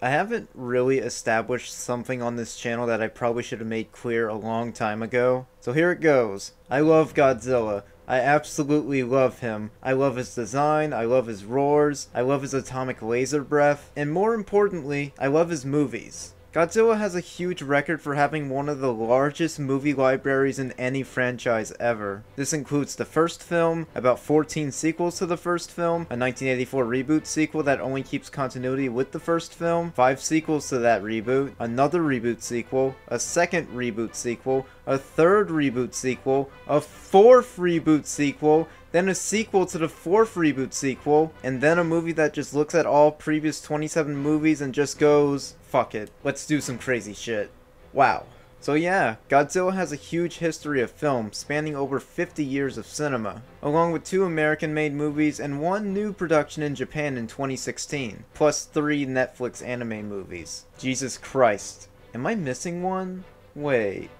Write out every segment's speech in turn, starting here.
I haven't really established something on this channel that I probably should have made clear a long time ago. So here it goes. I love Godzilla. I absolutely love him. I love his design, I love his roars, I love his atomic laser breath, and more importantly, I love his movies. Godzilla has a huge record for having one of the largest movie libraries in any franchise ever. This includes the first film, about 14 sequels to the first film, a 1984 reboot sequel that only keeps continuity with the first film, 5 sequels to that reboot, another reboot sequel, a second reboot sequel, a third reboot sequel, a fourth reboot sequel, then a sequel to the fourth reboot sequel, and then a movie that just looks at all previous 27 movies and just goes, fuck it, let's do some crazy shit. Wow. So yeah, Godzilla has a huge history of film, spanning over 50 years of cinema, along with two American-made movies and one new production in Japan in 2016, plus three Netflix anime movies. Jesus Christ. Am I missing one? Wait.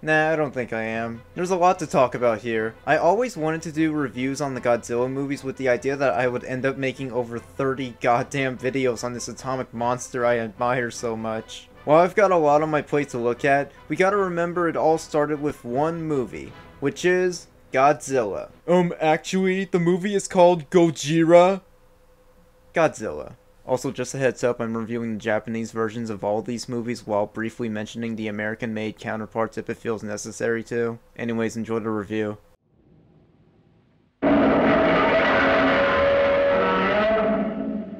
Nah, I don't think I am. There's a lot to talk about here. I always wanted to do reviews on the Godzilla movies with the idea that I would end up making over 30 goddamn videos on this atomic monster I admire so much. While I've got a lot on my plate to look at, we gotta remember it all started with one movie, which is Godzilla. Um, actually, the movie is called Gojira. Godzilla. Also, just a heads up, I'm reviewing the Japanese versions of all these movies while briefly mentioning the American-made counterparts if it feels necessary to. Anyways, enjoy the review.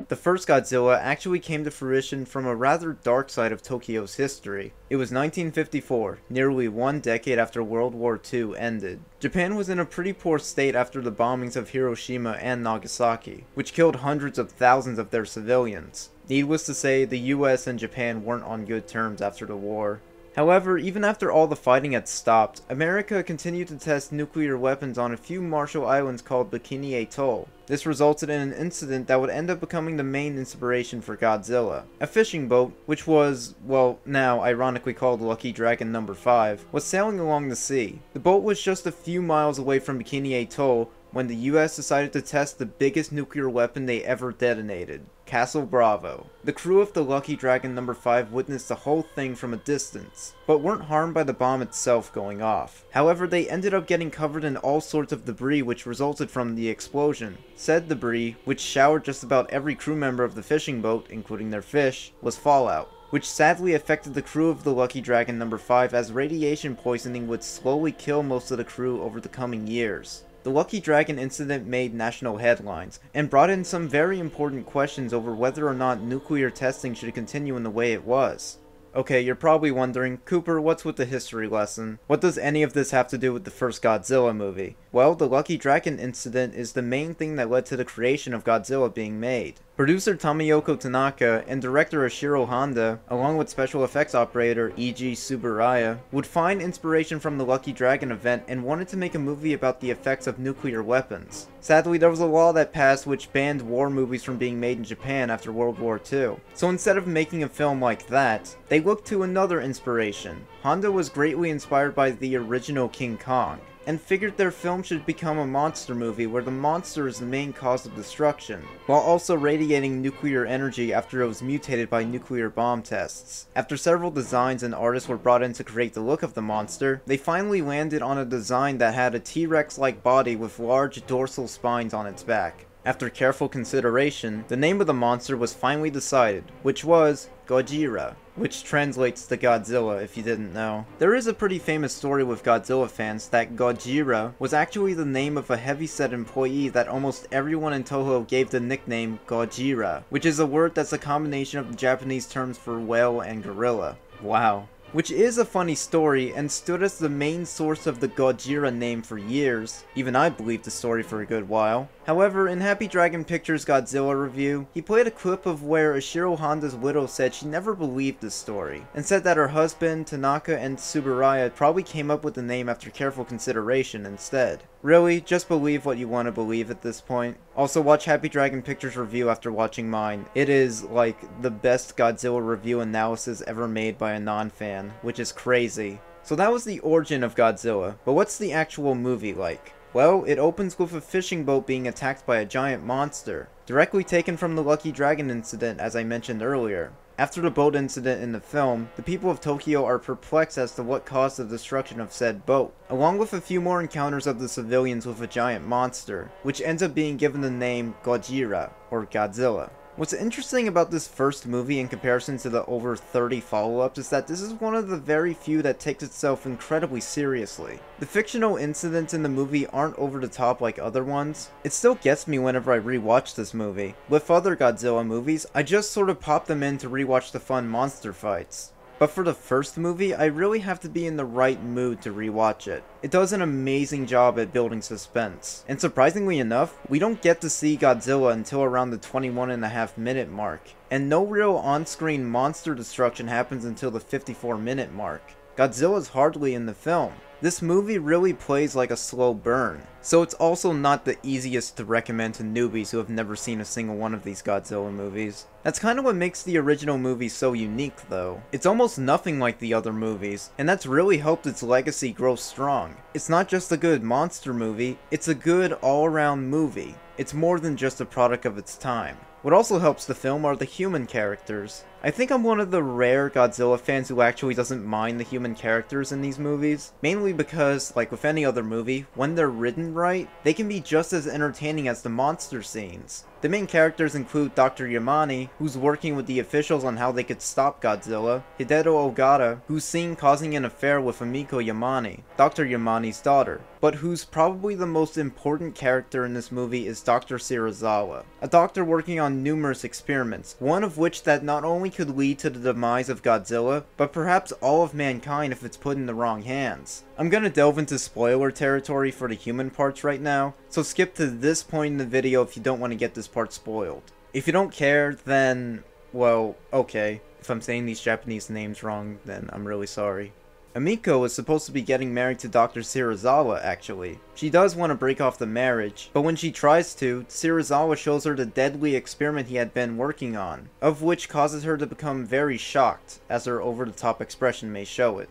The first Godzilla actually came to fruition from a rather dark side of Tokyo's history. It was 1954, nearly one decade after World War II ended. Japan was in a pretty poor state after the bombings of Hiroshima and Nagasaki, which killed hundreds of thousands of their civilians. Needless to say, the US and Japan weren't on good terms after the war. However, even after all the fighting had stopped, America continued to test nuclear weapons on a few Marshall Islands called Bikini Atoll. This resulted in an incident that would end up becoming the main inspiration for Godzilla. A fishing boat, which was, well, now ironically called Lucky Dragon Number 5, was sailing along the sea. The boat was just a few miles away from Bikini Atoll when the US decided to test the biggest nuclear weapon they ever detonated. Castle Bravo. The crew of the Lucky Dragon number 5 witnessed the whole thing from a distance, but weren't harmed by the bomb itself going off. However, they ended up getting covered in all sorts of debris which resulted from the explosion. Said debris, which showered just about every crew member of the fishing boat, including their fish, was fallout which sadly affected the crew of the Lucky Dragon number 5 as radiation poisoning would slowly kill most of the crew over the coming years. The Lucky Dragon incident made national headlines, and brought in some very important questions over whether or not nuclear testing should continue in the way it was. Okay, you're probably wondering, Cooper, what's with the history lesson? What does any of this have to do with the first Godzilla movie? Well, the Lucky Dragon incident is the main thing that led to the creation of Godzilla being made. Producer Tomoyuki Tanaka and director Ishiro Honda, along with special effects operator Eiji Tsuburaya, would find inspiration from the Lucky Dragon event and wanted to make a movie about the effects of nuclear weapons. Sadly, there was a law that passed which banned war movies from being made in Japan after World War II. So instead of making a film like that, they looked to another inspiration. Honda was greatly inspired by the original King Kong and figured their film should become a monster movie where the monster is the main cause of destruction, while also radiating nuclear energy after it was mutated by nuclear bomb tests. After several designs and artists were brought in to create the look of the monster, they finally landed on a design that had a T-Rex-like body with large dorsal spines on its back. After careful consideration, the name of the monster was finally decided, which was Gojira, which translates to Godzilla if you didn't know. There is a pretty famous story with Godzilla fans that Gojira was actually the name of a heavyset employee that almost everyone in Toho gave the nickname Gojira, which is a word that's a combination of Japanese terms for whale and gorilla. Wow which is a funny story and stood as the main source of the Gojira name for years. Even I believed the story for a good while. However, in Happy Dragon Pictures' Godzilla review, he played a clip of where Ishiro Honda's widow said she never believed the story, and said that her husband, Tanaka, and Tsuburaya probably came up with the name after careful consideration instead. Really, just believe what you want to believe at this point. Also, watch Happy Dragon Pictures review after watching mine. It is, like, the best Godzilla review analysis ever made by a non-fan, which is crazy. So that was the origin of Godzilla, but what's the actual movie like? Well, it opens with a fishing boat being attacked by a giant monster, directly taken from the Lucky Dragon incident as I mentioned earlier. After the boat incident in the film, the people of Tokyo are perplexed as to what caused the destruction of said boat, along with a few more encounters of the civilians with a giant monster, which ends up being given the name Gojira, or Godzilla. What's interesting about this first movie in comparison to the over 30 follow-ups is that this is one of the very few that takes itself incredibly seriously. The fictional incidents in the movie aren't over the top like other ones. It still gets me whenever I rewatch this movie. With other Godzilla movies, I just sort of pop them in to rewatch the fun monster fights. But for the first movie, I really have to be in the right mood to rewatch it. It does an amazing job at building suspense. And surprisingly enough, we don't get to see Godzilla until around the 21 and a half minute mark. And no real on-screen monster destruction happens until the 54 minute mark. Godzilla's hardly in the film. This movie really plays like a slow burn, so it's also not the easiest to recommend to newbies who have never seen a single one of these Godzilla movies. That's kind of what makes the original movie so unique though. It's almost nothing like the other movies, and that's really helped its legacy grow strong. It's not just a good monster movie, it's a good all-around movie. It's more than just a product of its time. What also helps the film are the human characters. I think I'm one of the rare Godzilla fans who actually doesn't mind the human characters in these movies, mainly because, like with any other movie, when they're written right, they can be just as entertaining as the monster scenes. The main characters include Dr. Yamane, who's working with the officials on how they could stop Godzilla, Hideto Ogata, who's seen causing an affair with Amiko Yamane, Dr. Yamane's daughter, but who's probably the most important character in this movie is Dr. Serizawa, a doctor working on numerous experiments, one of which that not only could lead to the demise of Godzilla, but perhaps all of mankind if it's put in the wrong hands. I'm gonna delve into spoiler territory for the human parts right now, so skip to this point in the video if you don't want to get this part spoiled. If you don't care, then, well, okay. If I'm saying these Japanese names wrong, then I'm really sorry. Amiko is supposed to be getting married to Dr. Serizawa, actually. She does want to break off the marriage, but when she tries to, Serizawa shows her the deadly experiment he had been working on, of which causes her to become very shocked, as her over-the-top expression may show it.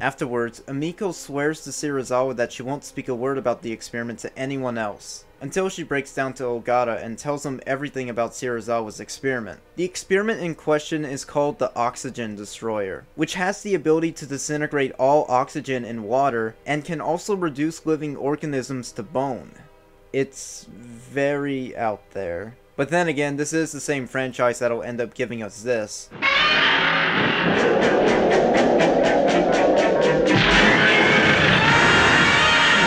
Afterwards, Amiko swears to Serizawa that she won't speak a word about the experiment to anyone else, until she breaks down to Ogata and tells him everything about Serizawa's experiment. The experiment in question is called the Oxygen Destroyer, which has the ability to disintegrate all oxygen in water and can also reduce living organisms to bone. It's very out there. But then again, this is the same franchise that'll end up giving us this.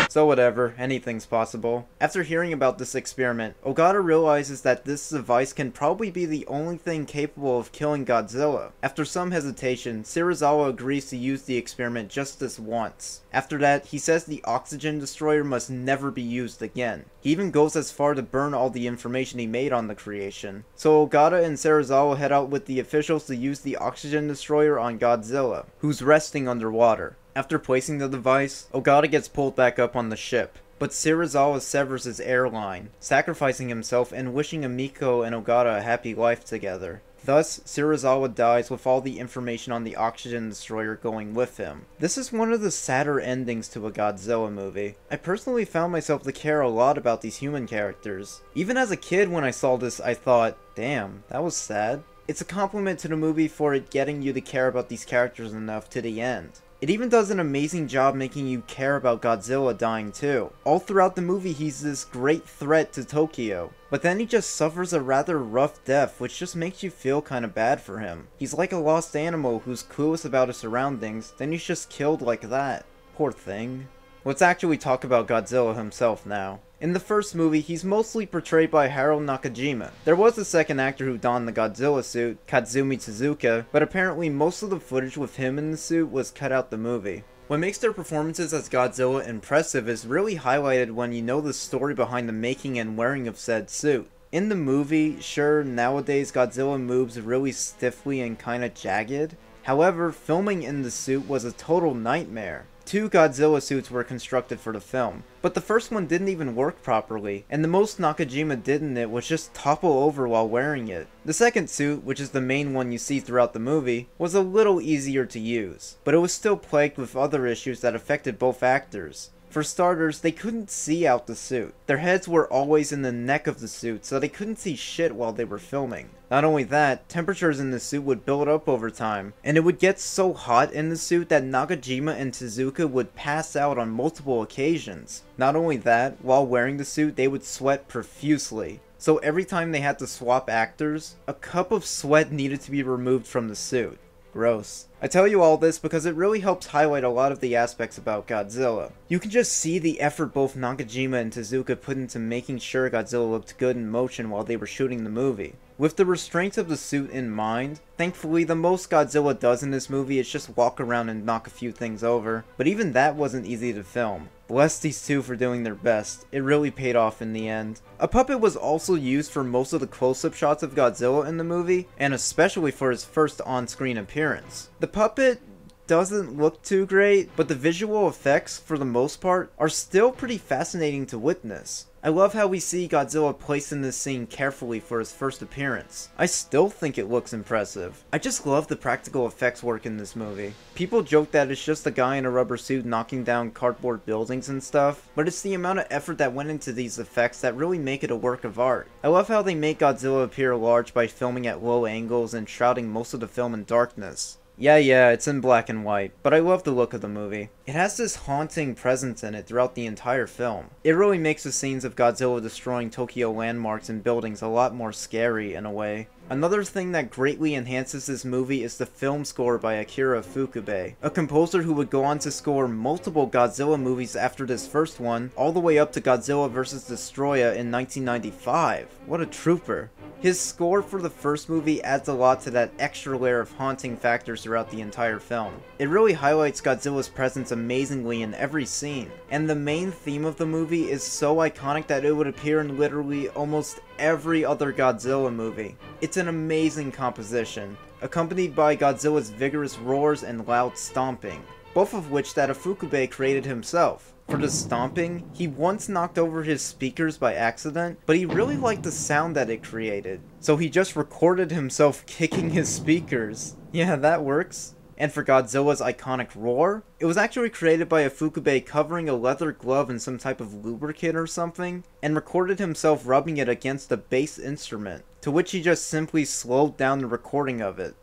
So whatever, anything's possible. After hearing about this experiment, Ogata realizes that this device can probably be the only thing capable of killing Godzilla. After some hesitation, Serizawa agrees to use the experiment just this once. After that, he says the oxygen destroyer must never be used again. He even goes as far to burn all the information he made on the creation. So Ogata and Serizawa head out with the officials to use the oxygen destroyer on Godzilla, who's resting underwater. After placing the device, Ogata gets pulled back up on the ship, but Serizawa severs his airline, sacrificing himself and wishing Amiko and Ogata a happy life together. Thus, Serizawa dies with all the information on the oxygen destroyer going with him. This is one of the sadder endings to a Godzilla movie. I personally found myself to care a lot about these human characters. Even as a kid when I saw this, I thought, damn, that was sad. It's a compliment to the movie for it getting you to care about these characters enough to the end. It even does an amazing job making you care about Godzilla dying too. All throughout the movie he's this great threat to Tokyo, but then he just suffers a rather rough death which just makes you feel kinda bad for him. He's like a lost animal who's clueless about his surroundings, then he's just killed like that. Poor thing. Let's actually talk about Godzilla himself now. In the first movie, he's mostly portrayed by Haruo Nakajima. There was a second actor who donned the Godzilla suit, Katsumi Tezuka, but apparently most of the footage with him in the suit was cut out the movie. What makes their performances as Godzilla impressive is really highlighted when you know the story behind the making and wearing of said suit. In the movie, sure, nowadays Godzilla moves really stiffly and kinda jagged. However, filming in the suit was a total nightmare. Two Godzilla suits were constructed for the film, but the first one didn't even work properly, and the most Nakajima did in it was just topple over while wearing it. The second suit, which is the main one you see throughout the movie, was a little easier to use, but it was still plagued with other issues that affected both actors. For starters, they couldn't see out the suit. Their heads were always in the neck of the suit, so they couldn't see shit while they were filming. Not only that, temperatures in the suit would build up over time, and it would get so hot in the suit that Nakajima and Tezuka would pass out on multiple occasions. Not only that, while wearing the suit, they would sweat profusely. So every time they had to swap actors, a cup of sweat needed to be removed from the suit. Gross. I tell you all this because it really helps highlight a lot of the aspects about Godzilla. You can just see the effort both Nakajima and Tezuka put into making sure Godzilla looked good in motion while they were shooting the movie. With the restraints of the suit in mind, thankfully the most Godzilla does in this movie is just walk around and knock a few things over, but even that wasn't easy to film. Bless these two for doing their best, it really paid off in the end. A puppet was also used for most of the close-up shots of Godzilla in the movie, and especially for his first on-screen appearance. The puppet doesn't look too great, but the visual effects, for the most part, are still pretty fascinating to witness. I love how we see Godzilla placed in this scene carefully for his first appearance. I still think it looks impressive. I just love the practical effects work in this movie. People joke that it's just a guy in a rubber suit knocking down cardboard buildings and stuff, but it's the amount of effort that went into these effects that really make it a work of art. I love how they make Godzilla appear large by filming at low angles and shrouding most of the film in darkness. Yeah, yeah, it's in black and white, but I love the look of the movie. It has this haunting presence in it throughout the entire film. It really makes the scenes of Godzilla destroying Tokyo landmarks and buildings a lot more scary in a way. Another thing that greatly enhances this movie is the film score by Akira Ifukube, a composer who would go on to score multiple Godzilla movies after this first one, all the way up to Godzilla vs. Destoroyah in 1995. What a trooper. His score for the first movie adds a lot to that extra layer of haunting factors throughout the entire film. It really highlights Godzilla's presence amazingly in every scene, and the main theme of the movie is so iconic that it would appear in literally almost every other Godzilla movie. It's an amazing composition, accompanied by Godzilla's vigorous roars and loud stomping, both of which that Ifukube created himself. For the stomping, he once knocked over his speakers by accident, but he really liked the sound that it created. So he just recorded himself kicking his speakers. Yeah, that works. And for Godzilla's iconic roar, it was actually created by Ifukube covering a leather glove in some type of lubricant or something, and recorded himself rubbing it against a bass instrument, to which he just simply slowed down the recording of it.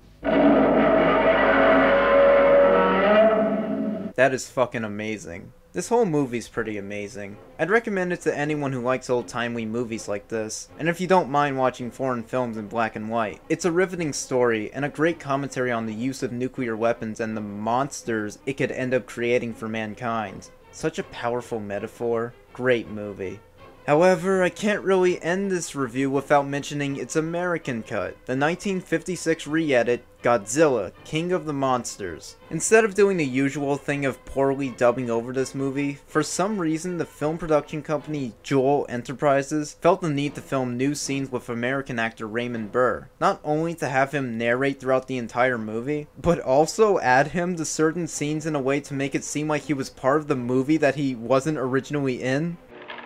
That is fucking amazing. This whole movie's pretty amazing. I'd recommend it to anyone who likes old-timely movies like this, and if you don't mind watching foreign films in black and white. It's a riveting story, and a great commentary on the use of nuclear weapons and the monsters it could end up creating for mankind. Such a powerful metaphor. Great movie. However, I can't really end this review without mentioning its American cut, the 1956 re-edit, Godzilla, King of the Monsters. Instead of doing the usual thing of poorly dubbing over this movie, for some reason the film production company Jewell Enterprises felt the need to film new scenes with American actor Raymond Burr, not only to have him narrate throughout the entire movie, but also add him to certain scenes in a way to make it seem like he was part of the movie that he wasn't originally in.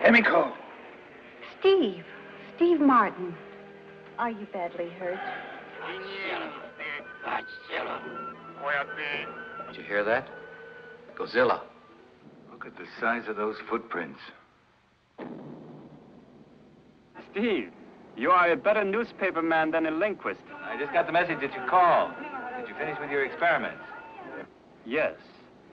Emiko! Steve. Steve Martin. Are you badly hurt? Did you hear that? Godzilla. Look at the size of those footprints. Steve, you are a better newspaper man than a linguist. I just got the message that you called. Did you finish with your experiments? Yes.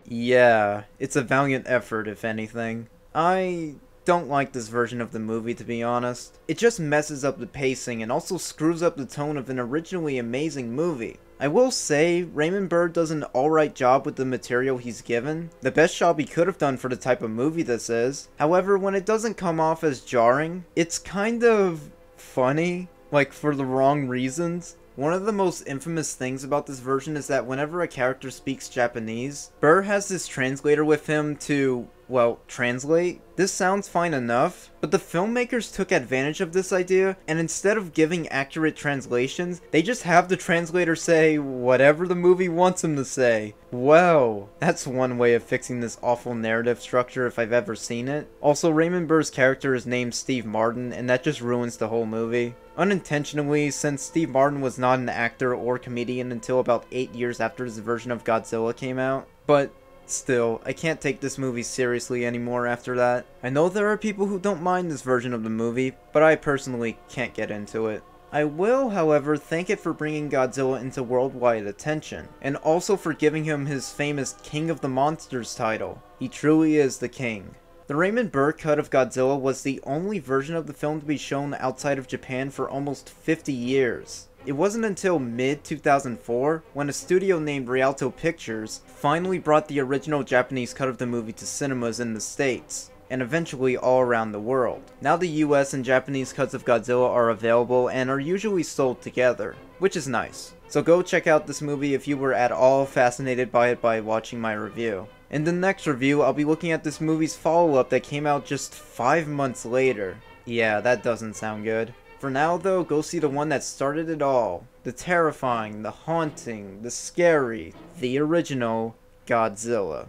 Yeah, it's a valiant effort, if anything. I don't like this version of the movie, to be honest. It just messes up the pacing and also screws up the tone of an originally amazing movie. I will say, Raymond Burr does an alright job with the material he's given. The best job he could have done for the type of movie this is. However, when it doesn't come off as jarring, it's kind of funny, like for the wrong reasons. One of the most infamous things about this version is that whenever a character speaks Japanese, Burr has this translator with him to, well, translate. This sounds fine enough, but the filmmakers took advantage of this idea, and instead of giving accurate translations, they just have the translator say whatever the movie wants him to say. Well, that's one way of fixing this awful narrative structure if I've ever seen it. Also, Raymond Burr's character is named Steve Martin, and that just ruins the whole movie. Unintentionally, since Steve Martin was not an actor or comedian until about 8 years after his version of Godzilla came out. But Still, I can't take this movie seriously anymore after that. I know there are people who don't mind this version of the movie, but I personally can't get into it. I will, however, thank it for bringing Godzilla into worldwide attention, and also for giving him his famous King of the Monsters title. He truly is the king. The Raymond Burr cut of Godzilla was the only version of the film to be shown outside of Japan for almost 50 years. It wasn't until mid 2004 when a studio named Rialto Pictures finally brought the original Japanese cut of the movie to cinemas in the States and eventually all around the world. Now the US and Japanese cuts of Godzilla are available and are usually sold together, which is nice. So go check out this movie if you were at all fascinated by it by watching my review. In the next review, I'll be looking at this movie's follow-up that came out just 5 months later. Yeah, that doesn't sound good. For now though, go see the one that started it all. The terrifying, the haunting, the scary, the original Godzilla.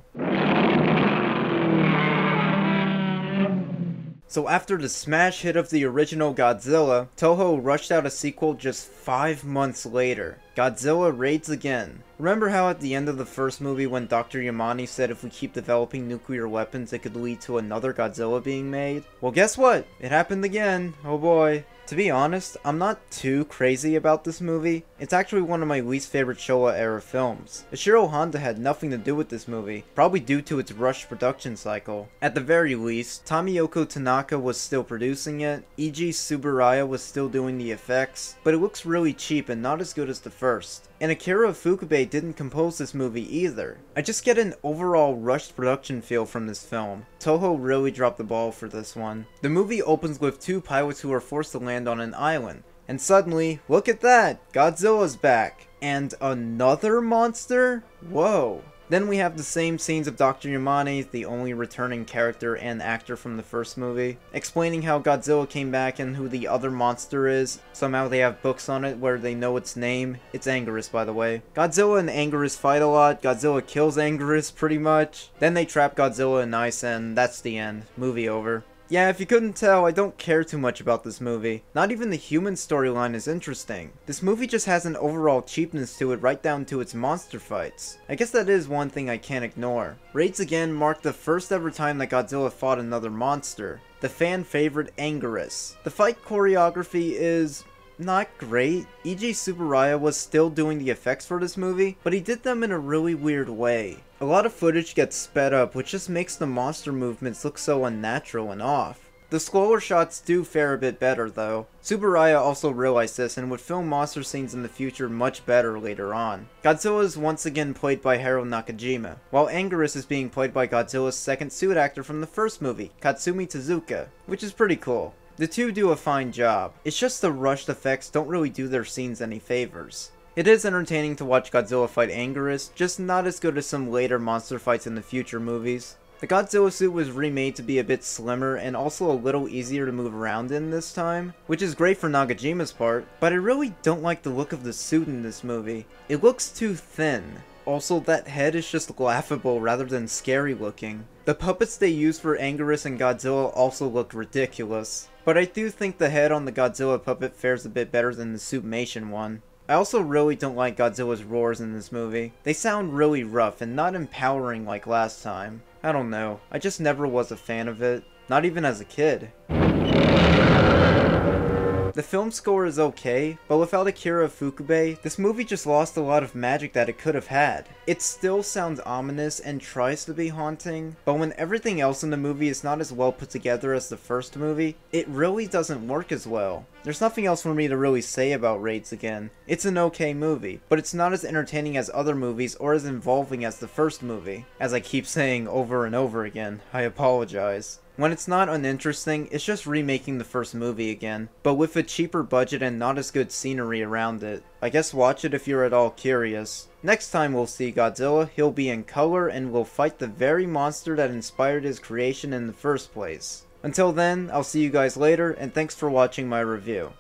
So after the smash hit of the original Godzilla, Toho rushed out a sequel just 5 months later. Godzilla Raids Again. Remember how at the end of the first movie when Dr. Yamane said if we keep developing nuclear weapons it could lead to another Godzilla being made? Well guess what? It happened again. Oh boy. To be honest, I'm not too crazy about this movie. It's actually one of my least favorite Showa era films. Ishiro Honda had nothing to do with this movie, probably due to its rushed production cycle. At the very least, Tomoyuki Tanaka was still producing it, Eiji Tsuburaya was still doing the effects, but it looks really cheap and not as good as the first. And Akira Ifukube didn't compose this movie either. I just get an overall rushed production feel from this film. Toho really dropped the ball for this one. The movie opens with two pilots who are forced to land on an island. And suddenly, look at that! Godzilla's back! And another monster? Whoa. Then we have the same scenes of Dr. Yamane, the only returning character and actor from the first movie, explaining how Godzilla came back and who the other monster is. Somehow they have books on it where they know its name. It's Anguirus, by the way. Godzilla and Anguirus fight a lot. Godzilla kills Anguirus, pretty much. Then they trap Godzilla in ice, and that's the end. Movie over. Yeah, if you couldn't tell, I don't care too much about this movie. Not even the human storyline is interesting. This movie just has an overall cheapness to it right down to its monster fights. I guess that is one thing I can't ignore. Raids Again marked the first ever time that Godzilla fought another monster. The fan favorite Anguirus. The fight choreography is not great. Eiji Tsuburaya was still doing the effects for this movie, but he did them in a really weird way. A lot of footage gets sped up, which just makes the monster movements look so unnatural and off. The slower shots do fare a bit better though. Tsuburaya also realized this and would film monster scenes in the future much better later on. Godzilla is once again played by Hiro Nakajima, while Anguirus is being played by Godzilla's second suit actor from the first movie, Katsumi Tezuka, which is pretty cool. The two do a fine job. It's just the rushed effects don't really do their scenes any favors. It is entertaining to watch Godzilla fight Anguirus, just not as good as some later monster fights in the future movies. The Godzilla suit was remade to be a bit slimmer and also a little easier to move around in this time, which is great for Nakajima's part, but I really don't like the look of the suit in this movie. It looks too thin. Also, that head is just laughable rather than scary looking. The puppets they used for Anguirus and Godzilla also look ridiculous. But I do think the head on the Godzilla puppet fares a bit better than the Suitmation one. I also really don't like Godzilla's roars in this movie. They sound really rough and not empowering like last time. I don't know, I just never was a fan of it, not even as a kid. The film score is okay, but without Akira Ifukube, this movie just lost a lot of magic that it could have had. It still sounds ominous and tries to be haunting, but when everything else in the movie is not as well put together as the first movie, it really doesn't work as well. There's nothing else for me to really say about Raids Again. It's an okay movie, but it's not as entertaining as other movies or as involving as the first movie. As I keep saying over and over again, I apologize. When it's not uninteresting, it's just remaking the first movie again, but with a cheaper budget and not as good scenery around it. I guess watch it if you're at all curious. Next time we'll see Godzilla, he'll be in color and will fight the very monster that inspired his creation in the first place. Until then, I'll see you guys later, and thanks for watching my review.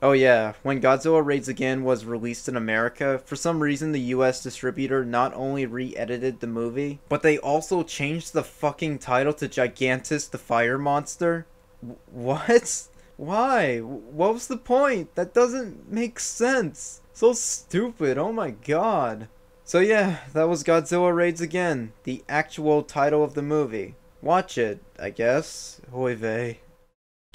Oh yeah, when Godzilla Raids Again was released in America, for some reason the US distributor not only re-edited the movie, but they also changed the fucking title to Gigantis the Fire Monster? W what? Why? What was the point? That doesn't make sense. So stupid, oh my god. So yeah, that was Godzilla Raids Again, the actual title of the movie. Watch it, I guess. Vey.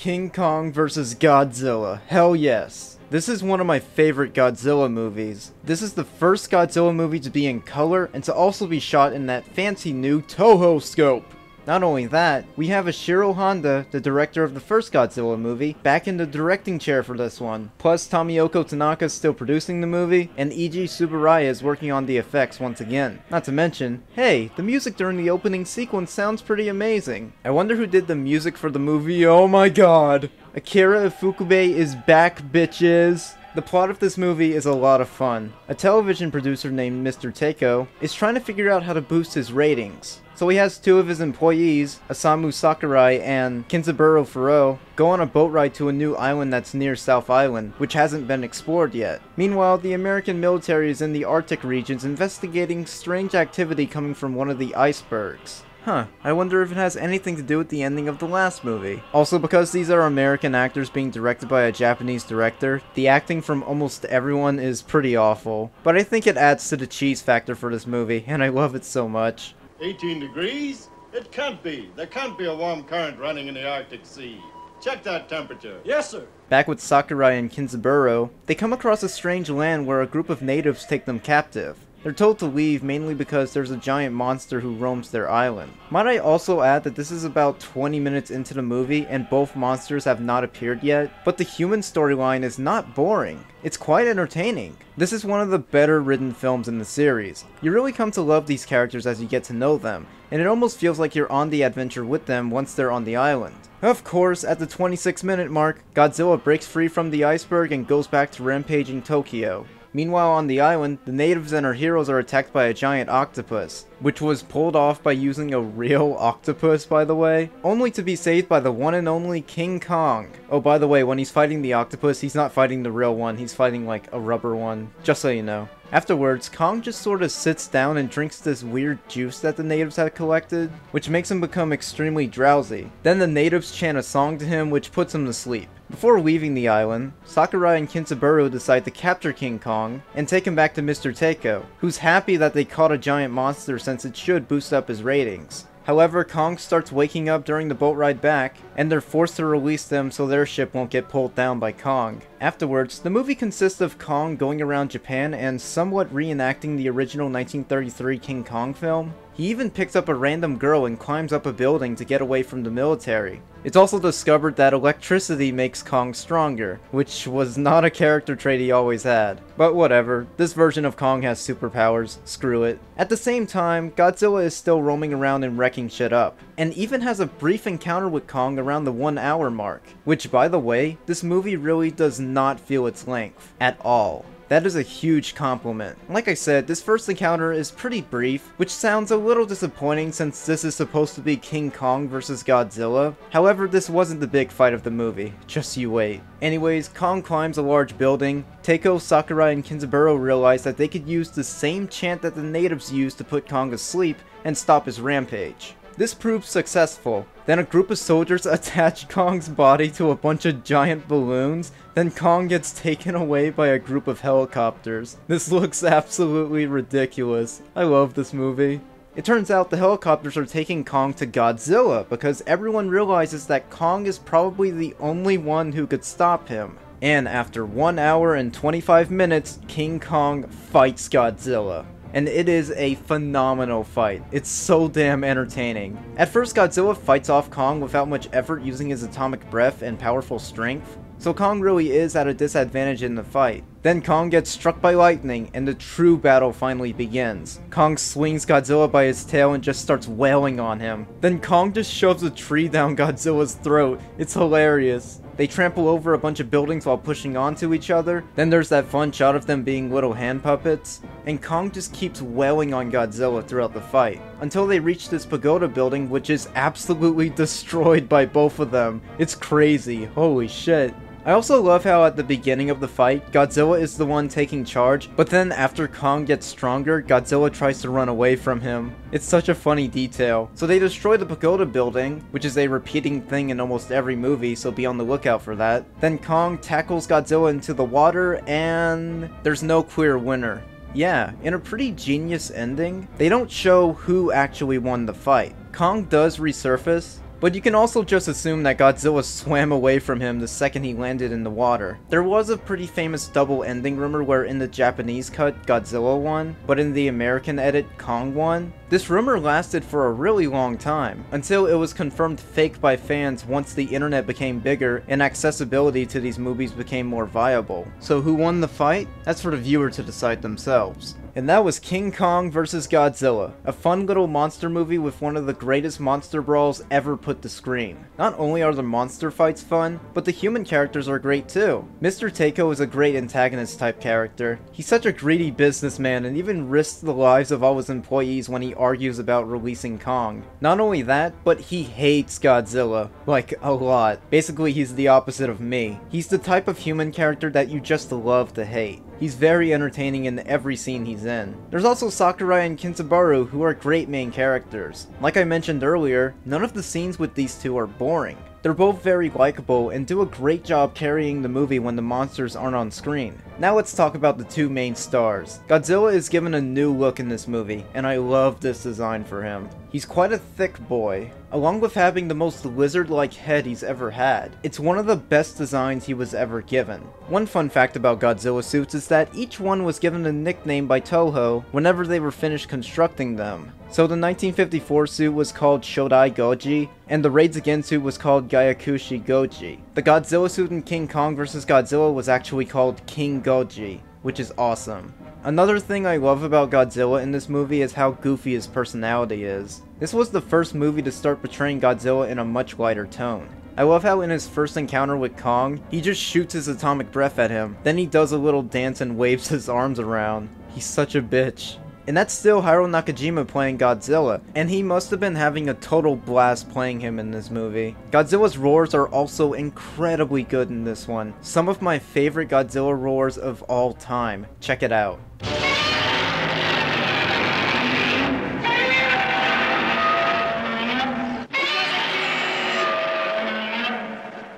King Kong vs. Godzilla. Hell yes. This is one of my favorite Godzilla movies. This is the first Godzilla movie to be in color and to also be shot in that fancy new Toho scope. Not only that, we have Ishiro Honda, the director of the first Godzilla movie, back in the directing chair for this one. Plus, Tomoyuki Tanaka is still producing the movie, and Eiji Tsuburaya is working on the effects once again. Not to mention, hey, the music during the opening sequence sounds pretty amazing. I wonder who did the music for the movie, oh my god! Akira Ifukube is back, bitches! The plot of this movie is a lot of fun. A television producer named Mr. Takeo is trying to figure out how to boost his ratings. So he has two of his employees, Osamu Sakurai and Kenzaburo Furo, go on a boat ride to a new island that's near South Island, which hasn't been explored yet. Meanwhile, the American military is in the Arctic regions investigating strange activity coming from one of the icebergs. Huh, I wonder if it has anything to do with the ending of the last movie. Also, because these are American actors being directed by a Japanese director, the acting from almost everyone is pretty awful. But I think it adds to the cheese factor for this movie, and I love it so much. 18 degrees? It can't be. There can't be a warm current running in the Arctic Sea. Check that temperature. Yes, sir. Back with Sakurai and Kinzaburo, they come across a strange land where a group of natives take them captive. They're told to leave mainly because there's a giant monster who roams their island. Might I also add that this is about 20 minutes into the movie and both monsters have not appeared yet, but the human storyline is not boring. It's quite entertaining. This is one of the better written films in the series. You really come to love these characters as you get to know them, and it almost feels like you're on the adventure with them once they're on the island. Of course, at the 26 minute mark, Godzilla breaks free from the iceberg and goes back to rampaging Tokyo. Meanwhile on the island, the natives and our heroes are attacked by a giant octopus, which was pulled off by using a real octopus by the way, only to be saved by the one and only King Kong. Oh by the way, when he's fighting the octopus, he's not fighting the real one, he's fighting like a rubber one, just so you know. Afterwards, Kong just sort of sits down and drinks this weird juice that the natives had collected, which makes him become extremely drowsy. Then the natives chant a song to him which puts him to sleep. Before leaving the island, Sakurai and Kintsaburo decide to capture King Kong and take him back to Mr. Takeo, who's happy that they caught a giant monster since it should boost up his ratings. However, Kong starts waking up during the boat ride back, and they're forced to release them so their ship won't get pulled down by Kong. Afterwards, the movie consists of Kong going around Japan and somewhat reenacting the original 1933 King Kong film. He even picks up a random girl and climbs up a building to get away from the military. It's also discovered that electricity makes Kong stronger, which was not a character trait he always had. But whatever, this version of Kong has superpowers, screw it. At the same time, Godzilla is still roaming around and wrecking shit up, and even has a brief encounter with Kong around the one hour mark, which by the way, this movie really does not feel its length, at all. That is a huge compliment. Like I said, this first encounter is pretty brief, which sounds a little disappointing since this is supposed to be King Kong versus Godzilla. However, this wasn't the big fight of the movie. Just you wait. Anyways, Kong climbs a large building. Takeo, Sakurai, and Kinzaburo realize that they could use the same chant that the natives used to put Kong asleep and stop his rampage. This proves successful. Then a group of soldiers attach Kong's body to a bunch of giant balloons. Then Kong gets taken away by a group of helicopters. This looks absolutely ridiculous. I love this movie. It turns out the helicopters are taking Kong to Godzilla because everyone realizes that Kong is probably the only one who could stop him. And after 1 hour and 25 minutes, King Kong fights Godzilla and it is a phenomenal fight. It's so damn entertaining. At first, Godzilla fights off Kong without much effort using his atomic breath and powerful strength, so Kong really is at a disadvantage in the fight. Then Kong gets struck by lightning, and the true battle finally begins. Kong swings Godzilla by his tail and just starts wailing on him. Then Kong just shoves a tree down Godzilla's throat. It's hilarious. They trample over a bunch of buildings while pushing onto each other. Then there's that fun shot of them being little hand puppets. And Kong just keeps wailing on Godzilla throughout the fight. Until they reach this pagoda building which is absolutely destroyed by both of them. It's crazy. Holy shit. I also love how at the beginning of the fight, Godzilla is the one taking charge, but then after Kong gets stronger, Godzilla tries to run away from him. It's such a funny detail. So they destroy the pagoda building, which is a repeating thing in almost every movie, so be on the lookout for that. Then Kong tackles Godzilla into the water, and there's no clear winner. Yeah, in a pretty genius ending, they don't show who actually won the fight. Kong does resurface, but you can also just assume that Godzilla swam away from him the second he landed in the water. There was a pretty famous double ending rumor where in the Japanese cut, Godzilla won, but in the American edit, Kong won. This rumor lasted for a really long time, until it was confirmed fake by fans once the internet became bigger and accessibility to these movies became more viable. So who won the fight? That's for the viewer to decide themselves. And that was King Kong vs. Godzilla, a fun little monster movie with one of the greatest monster brawls ever put to screen. Not only are the monster fights fun, but the human characters are great too. Mr. Takeo is a great antagonist type character. He's such a greedy businessman and even risks the lives of all his employees when he argues about releasing Kong. Not only that, but he hates Godzilla. Like, a lot. Basically, he's the opposite of me. He's the type of human character that you just love to hate. He's very entertaining in every scene he's in. There's also Sakurai and Kintabaru who are great main characters. Like I mentioned earlier, none of the scenes with these two are boring. They're both very likable and do a great job carrying the movie when the monsters aren't on screen. Now let's talk about the two main stars. Godzilla is given a new look in this movie, and I love this design for him. He's quite a thick boy, along with having the most lizard-like head he's ever had. It's one of the best designs he was ever given. One fun fact about Godzilla suits is that each one was given a nickname by Toho whenever they were finished constructing them. So the 1954 suit was called Shodai Goji, and the Raids Again suit was called Gyakushi Goji. The Godzilla suit in King Kong vs. Godzilla was actually called King Goji, which is awesome. Another thing I love about Godzilla in this movie is how goofy his personality is. This was the first movie to start portraying Godzilla in a much lighter tone. I love how in his first encounter with Kong, he just shoots his atomic breath at him, then he does a little dance and waves his arms around. He's such a bitch. And that's still Hiro Nakajima playing Godzilla, and he must have been having a total blast playing him in this movie. Godzilla's roars are also incredibly good in this one. Some of my favorite Godzilla roars of all time. Check it out.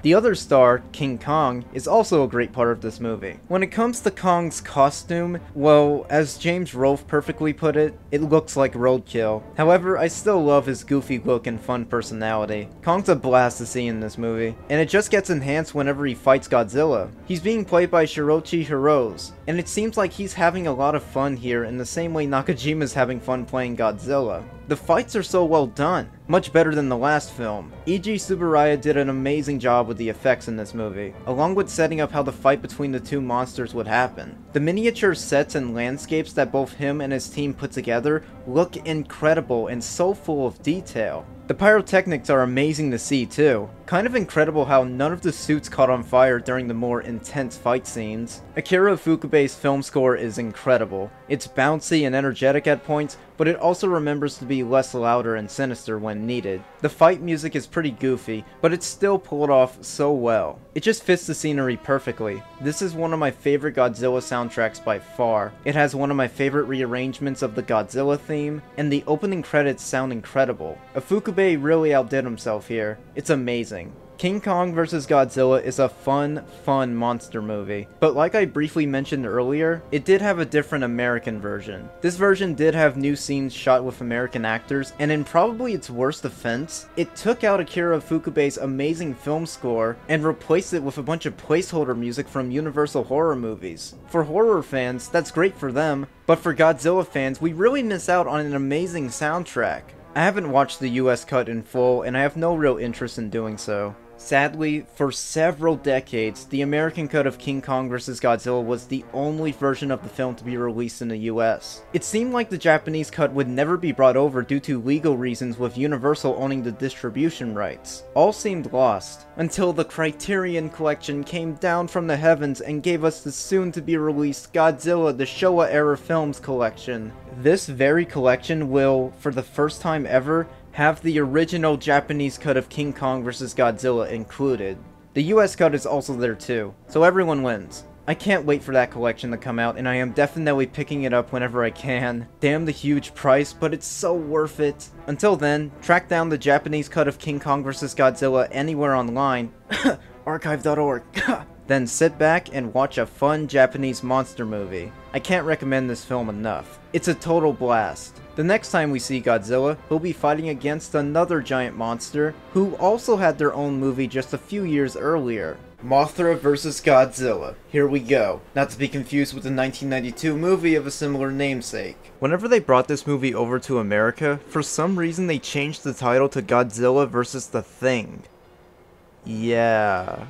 The other star, King Kong, is also a great part of this movie. When it comes to Kong's costume, well, as James Rolfe perfectly put it, it looks like roadkill. However, I still love his goofy look and fun personality. Kong's a blast to see in this movie, and it just gets enhanced whenever he fights Godzilla. He's being played by Shoichi Hirose, and it seems like he's having a lot of fun here in the same way Nakajima's having fun playing Godzilla. The fights are so well done, much better than the last film. Eiji Tsuburaya did an amazing job with the effects in this movie, along with setting up how the fight between the two monsters would happen. The miniature sets and landscapes that both him and his team put together look incredible and so full of detail. The pyrotechnics are amazing to see too. Kind of incredible how none of the suits caught on fire during the more intense fight scenes. Akira Ifukube's film score is incredible. It's bouncy and energetic at points, but it also remembers to be less louder and sinister when needed. The fight music is pretty goofy, but it's still pulled off so well. It just fits the scenery perfectly. This is one of my favorite Godzilla soundtracks by far. It has one of my favorite rearrangements of the Godzilla theme, and the opening credits sound incredible. Ifukube really outdid himself here. It's amazing. King Kong vs. Godzilla is a fun, fun monster movie, but like I briefly mentioned earlier, it did have a different American version. This version did have new scenes shot with American actors, and in probably its worst offense, it took out Akira Ifukube's amazing film score and replaced it with a bunch of placeholder music from Universal horror movies. For horror fans, that's great for them, but for Godzilla fans, we really miss out on an amazing soundtrack. I haven't watched the US cut in full, and I have no real interest in doing so. Sadly, for several decades, the American cut of King Kong vs. Godzilla was the only version of the film to be released in the US. It seemed like the Japanese cut would never be brought over due to legal reasons with Universal owning the distribution rights. All seemed lost, until the Criterion Collection came down from the heavens and gave us the soon-to-be-released Godzilla the Showa Era Films collection. This very collection will, for the first time ever, have the original Japanese cut of King Kong vs. Godzilla included. The US cut is also there too, so everyone wins. I can't wait for that collection to come out, and I am definitely picking it up whenever I can. Damn the huge price, but it's so worth it. Until then, track down the Japanese cut of King Kong vs. Godzilla anywhere online. Archive.org. then sit back and watch a fun Japanese monster movie. I can't recommend this film enough. It's a total blast. The next time we see Godzilla, he'll be fighting against another giant monster who also had their own movie just a few years earlier. Mothra vs. Godzilla. Here we go. Not to be confused with the 1992 movie of a similar namesake. Whenever they brought this movie over to America, for some reason they changed the title to Godzilla vs. the Thing. Yeah.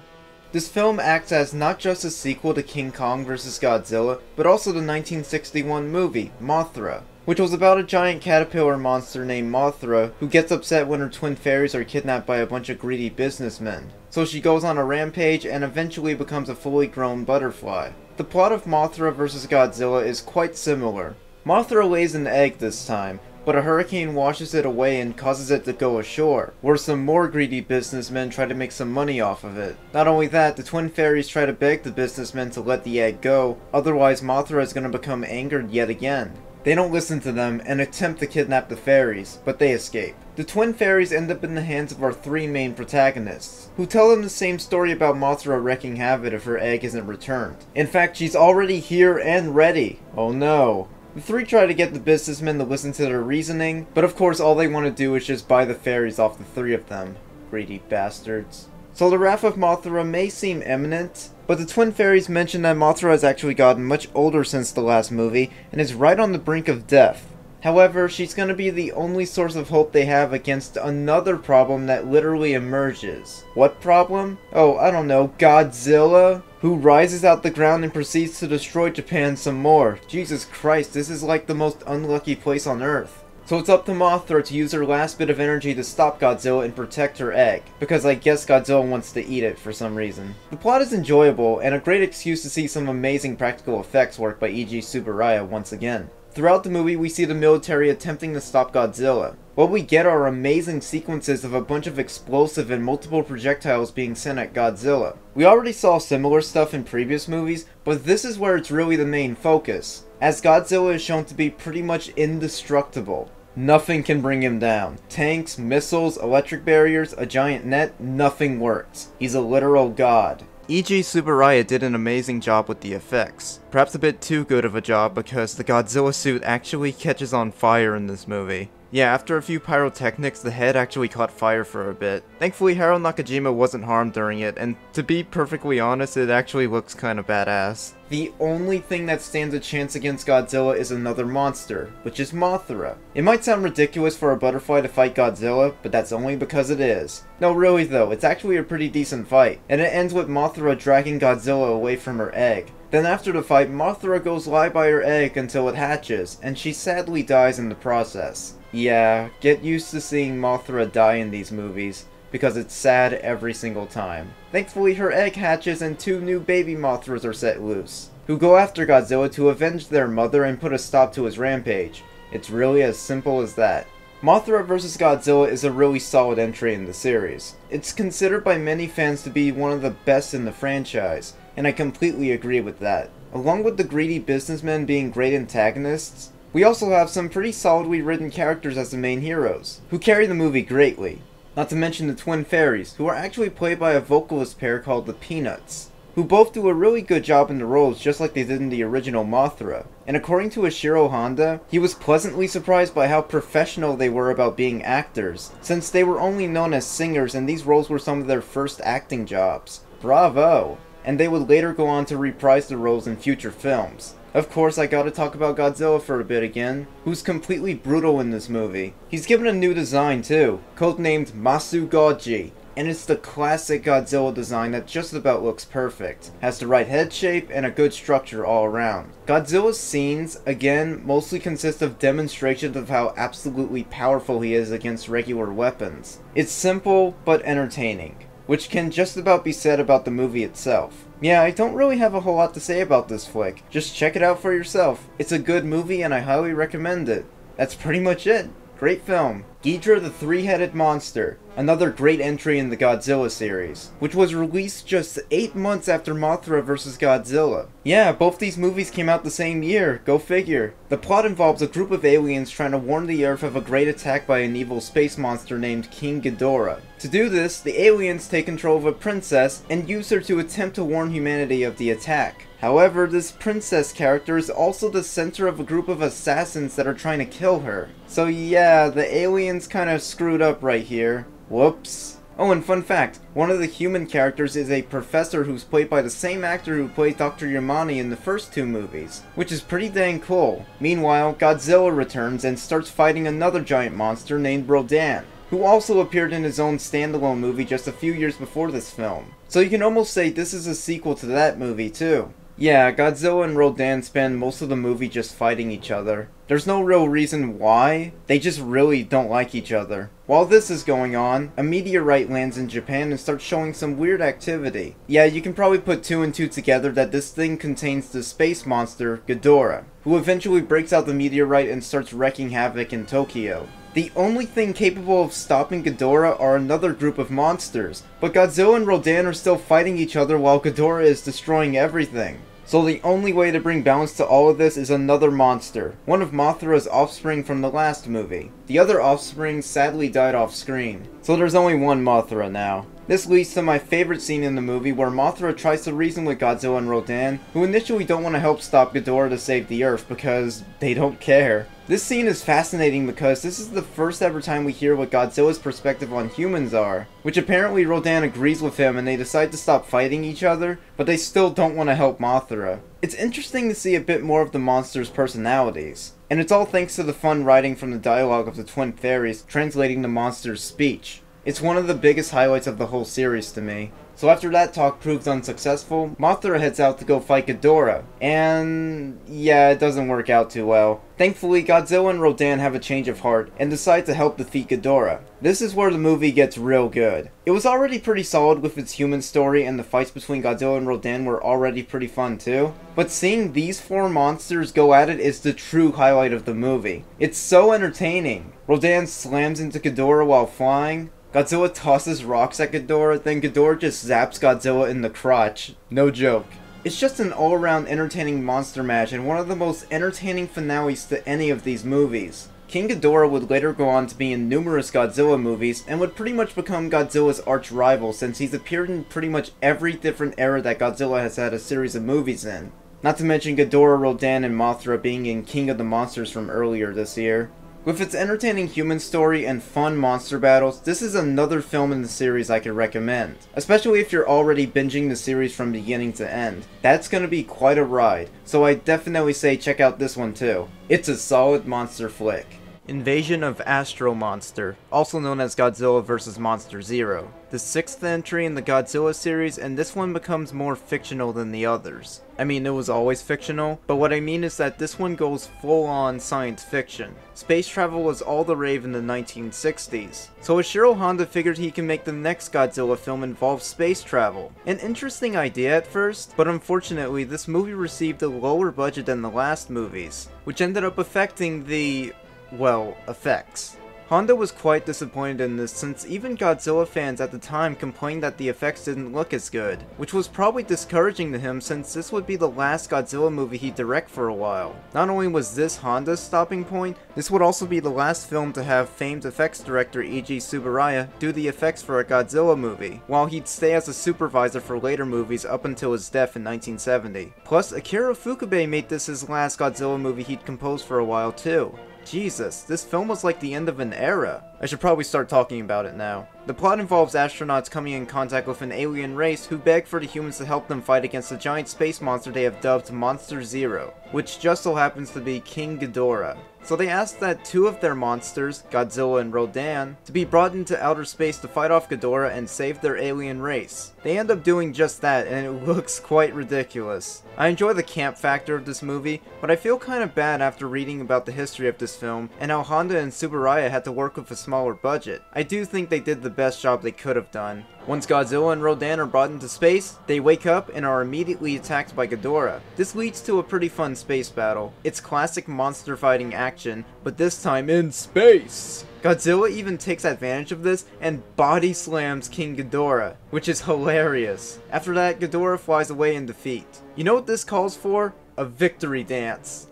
This film acts as not just a sequel to King Kong vs. Godzilla, but also the 1961 movie, Mothra, which was about a giant caterpillar monster named Mothra who gets upset when her twin fairies are kidnapped by a bunch of greedy businessmen. So she goes on a rampage and eventually becomes a fully grown butterfly. The plot of Mothra vs. Godzilla is quite similar. Mothra lays an egg this time, but a hurricane washes it away and causes it to go ashore, where some more greedy businessmen try to make some money off of it. Not only that, the twin fairies try to beg the businessmen to let the egg go, otherwise Mothra is going to become angered yet again. They don't listen to them and attempt to kidnap the fairies, but they escape. The twin fairies end up in the hands of our three main protagonists, who tell them the same story about Mothra wrecking havoc if her egg isn't returned. In fact, she's already here and ready. Oh no. The three try to get the businessmen to listen to their reasoning, but of course all they want to do is just buy the fairies off the three of them. Greedy bastards. So the wrath of Mothra may seem imminent, but the twin fairies mention that Mothra has actually gotten much older since the last movie and is right on the brink of death. However, she's going to be the only source of hope they have against another problem that literally emerges. What problem? Oh, I don't know, Godzilla? Who rises out the ground and proceeds to destroy Japan some more. Jesus Christ, this is like the most unlucky place on Earth. So it's up to Mothra to use her last bit of energy to stop Godzilla and protect her egg, because I guess Godzilla wants to eat it for some reason. The plot is enjoyable, and a great excuse to see some amazing practical effects work by Eiji Tsuburaya once again. Throughout the movie, we see the military attempting to stop Godzilla. What we get are amazing sequences of a bunch of explosive and multiple projectiles being sent at Godzilla. We already saw similar stuff in previous movies, but this is where it's really the main focus, as Godzilla is shown to be pretty much indestructible. Nothing can bring him down. Tanks, missiles, electric barriers, a giant net, nothing works. He's a literal god. Eiji Tsuburaya did an amazing job with the effects. Perhaps a bit too good of a job because the Godzilla suit actually catches on fire in this movie. Yeah, after a few pyrotechnics, the head actually caught fire for a bit. Thankfully, Haruo Nakajima wasn't harmed during it, and to be perfectly honest, it actually looks kinda badass. The only thing that stands a chance against Godzilla is another monster, which is Mothra. It might sound ridiculous for a butterfly to fight Godzilla, but that's only because it is. No, really though, it's actually a pretty decent fight, and it ends with Mothra dragging Godzilla away from her egg. Then after the fight, Mothra goes lie by her egg until it hatches, and she sadly dies in the process. Yeah, get used to seeing Mothra die in these movies, because it's sad every single time. Thankfully her egg hatches and two new baby Mothras are set loose, who go after Godzilla to avenge their mother and put a stop to his rampage. It's really as simple as that. Mothra vs. Godzilla is a really solid entry in the series. It's considered by many fans to be one of the best in the franchise, and I completely agree with that. Along with the greedy businessmen being great antagonists, we also have some pretty solidly written characters as the main heroes, who carry the movie greatly. Not to mention the twin fairies, who are actually played by a vocalist pair called the Peanuts, who both do a really good job in the roles just like they did in the original Mothra. And according to Ishiro Honda, he was pleasantly surprised by how professional they were about being actors, since they were only known as singers and these roles were some of their first acting jobs. Bravo! And they would later go on to reprise the roles in future films. Of course, I gotta talk about Godzilla for a bit again, who's completely brutal in this movie. He's given a new design too, codenamed Masu Goji, and it's the classic Godzilla design that just about looks perfect. Has the right head shape and a good structure all around. Godzilla's scenes, again, mostly consist of demonstrations of how absolutely powerful he is against regular weapons. It's simple, but entertaining which can just about be said about the movie itself. Yeah, I don't really have a whole lot to say about this flick. Just check it out for yourself. It's a good movie and I highly recommend it. That's pretty much it. Great film. Ghidorah the Three-Headed Monster, another great entry in the Godzilla series, which was released just 8 months after Mothra vs. Godzilla. Yeah, both these movies came out the same year, go figure. The plot involves a group of aliens trying to warn the Earth of a great attack by an evil space monster named King Ghidorah. To do this, the aliens take control of a princess and use her to attempt to warn humanity of the attack. However, this princess character is also the center of a group of assassins that are trying to kill her. So yeah, the aliens kind of screwed up right here. Whoops. Oh, and fun fact, one of the human characters is a professor who's played by the same actor who played Dr. Yamane in the first two movies, which is pretty dang cool. Meanwhile, Godzilla returns and starts fighting another giant monster named Rodan, who also appeared in his own standalone movie just a few years before this film. So you can almost say this is a sequel to that movie too. Yeah, Godzilla and Rodan spend most of the movie just fighting each other. There's no real reason why, they just really don't like each other. While this is going on, a meteorite lands in Japan and starts showing some weird activity. Yeah, you can probably put two and two together that this thing contains the space monster, Ghidorah, who eventually breaks out the meteorite and starts wrecking havoc in Tokyo. The only thing capable of stopping Ghidorah are another group of monsters, but Godzilla and Rodan are still fighting each other while Ghidorah is destroying everything. So the only way to bring balance to all of this is another monster, one of Mothra's offspring from the last movie. The other offspring sadly died off screen, so there's only one Mothra now. This leads to my favorite scene in the movie where Mothra tries to reason with Godzilla and Rodan, who initially don't want to help stop Ghidorah to save the Earth because they don't care. This scene is fascinating because this is the first ever time we hear what Godzilla's perspective on humans are, which apparently Rodan agrees with him and they decide to stop fighting each other, but they still don't want to help Mothra. It's interesting to see a bit more of the monster's personalities, and it's all thanks to the fun writing from the dialogue of the twin fairies translating the monster's speech. It's one of the biggest highlights of the whole series to me. So after that talk proved unsuccessful, Mothra heads out to go fight Ghidorah. And yeah, it doesn't work out too well. Thankfully, Godzilla and Rodan have a change of heart and decide to help defeat Ghidorah. This is where the movie gets real good. It was already pretty solid with its human story and the fights between Godzilla and Rodan were already pretty fun too. But seeing these four monsters go at it is the true highlight of the movie. It's so entertaining. Rodan slams into Ghidorah while flying, Godzilla tosses rocks at Ghidorah, then Ghidorah just zaps Godzilla in the crotch. No joke. It's just an all-around entertaining monster match and one of the most entertaining finales to any of these movies. King Ghidorah would later go on to be in numerous Godzilla movies and would pretty much become Godzilla's arch rival since he's appeared in pretty much every different era that Godzilla has had a series of movies in. Not to mention Ghidorah, Rodan, and Mothra being in King of the Monsters from earlier this year. With its entertaining human story and fun monster battles, this is another film in the series I could recommend. Especially if you're already binging the series from beginning to end. That's gonna be quite a ride, so I definitely say check out this one too. It's a solid monster flick. Invasion of Astro Monster, also known as Godzilla vs. Monster Zero. The sixth entry in the Godzilla series, and this one becomes more fictional than the others. I mean, it was always fictional, but what I mean is that this one goes full on science fiction. Space travel was all the rave in the 1960s, so Ishiro Honda figured he can make the next Godzilla film involve space travel. An interesting idea at first, but unfortunately this movie received a lower budget than the last movies, which ended up affecting the well, effects. Honda was quite disappointed in this since even Godzilla fans at the time complained that the effects didn't look as good, which was probably discouraging to him since this would be the last Godzilla movie he'd direct for a while. Not only was this Honda's stopping point, this would also be the last film to have famed effects director Eiji Tsuburaya do the effects for a Godzilla movie, while he'd stay as a supervisor for later movies up until his death in 1970. Plus, Akira Ifukube made this his last Godzilla movie he'd composed for a while too. Jesus, this film was like the end of an era. I should probably start talking about it now. The plot involves astronauts coming in contact with an alien race who beg for the humans to help them fight against a giant space monster they have dubbed Monster Zero, which just so happens to be King Ghidorah. So they ask that two of their monsters, Godzilla and Rodan, to be brought into outer space to fight off Ghidorah and save their alien race. They end up doing just that and it looks quite ridiculous. I enjoy the camp factor of this movie, but I feel kinda bad after reading about the history of this film and how Honda and Tsuburaya had to work with a smaller budget, I do think they did the best job they could have done. Once Godzilla and Rodan are brought into space, they wake up and are immediately attacked by Ghidorah. This leads to a pretty fun space battle. It's classic monster fighting action, but this time in space! Godzilla even takes advantage of this and body slams King Ghidorah, which is hilarious. After that, Ghidorah flies away in defeat. You know what this calls for? A victory dance.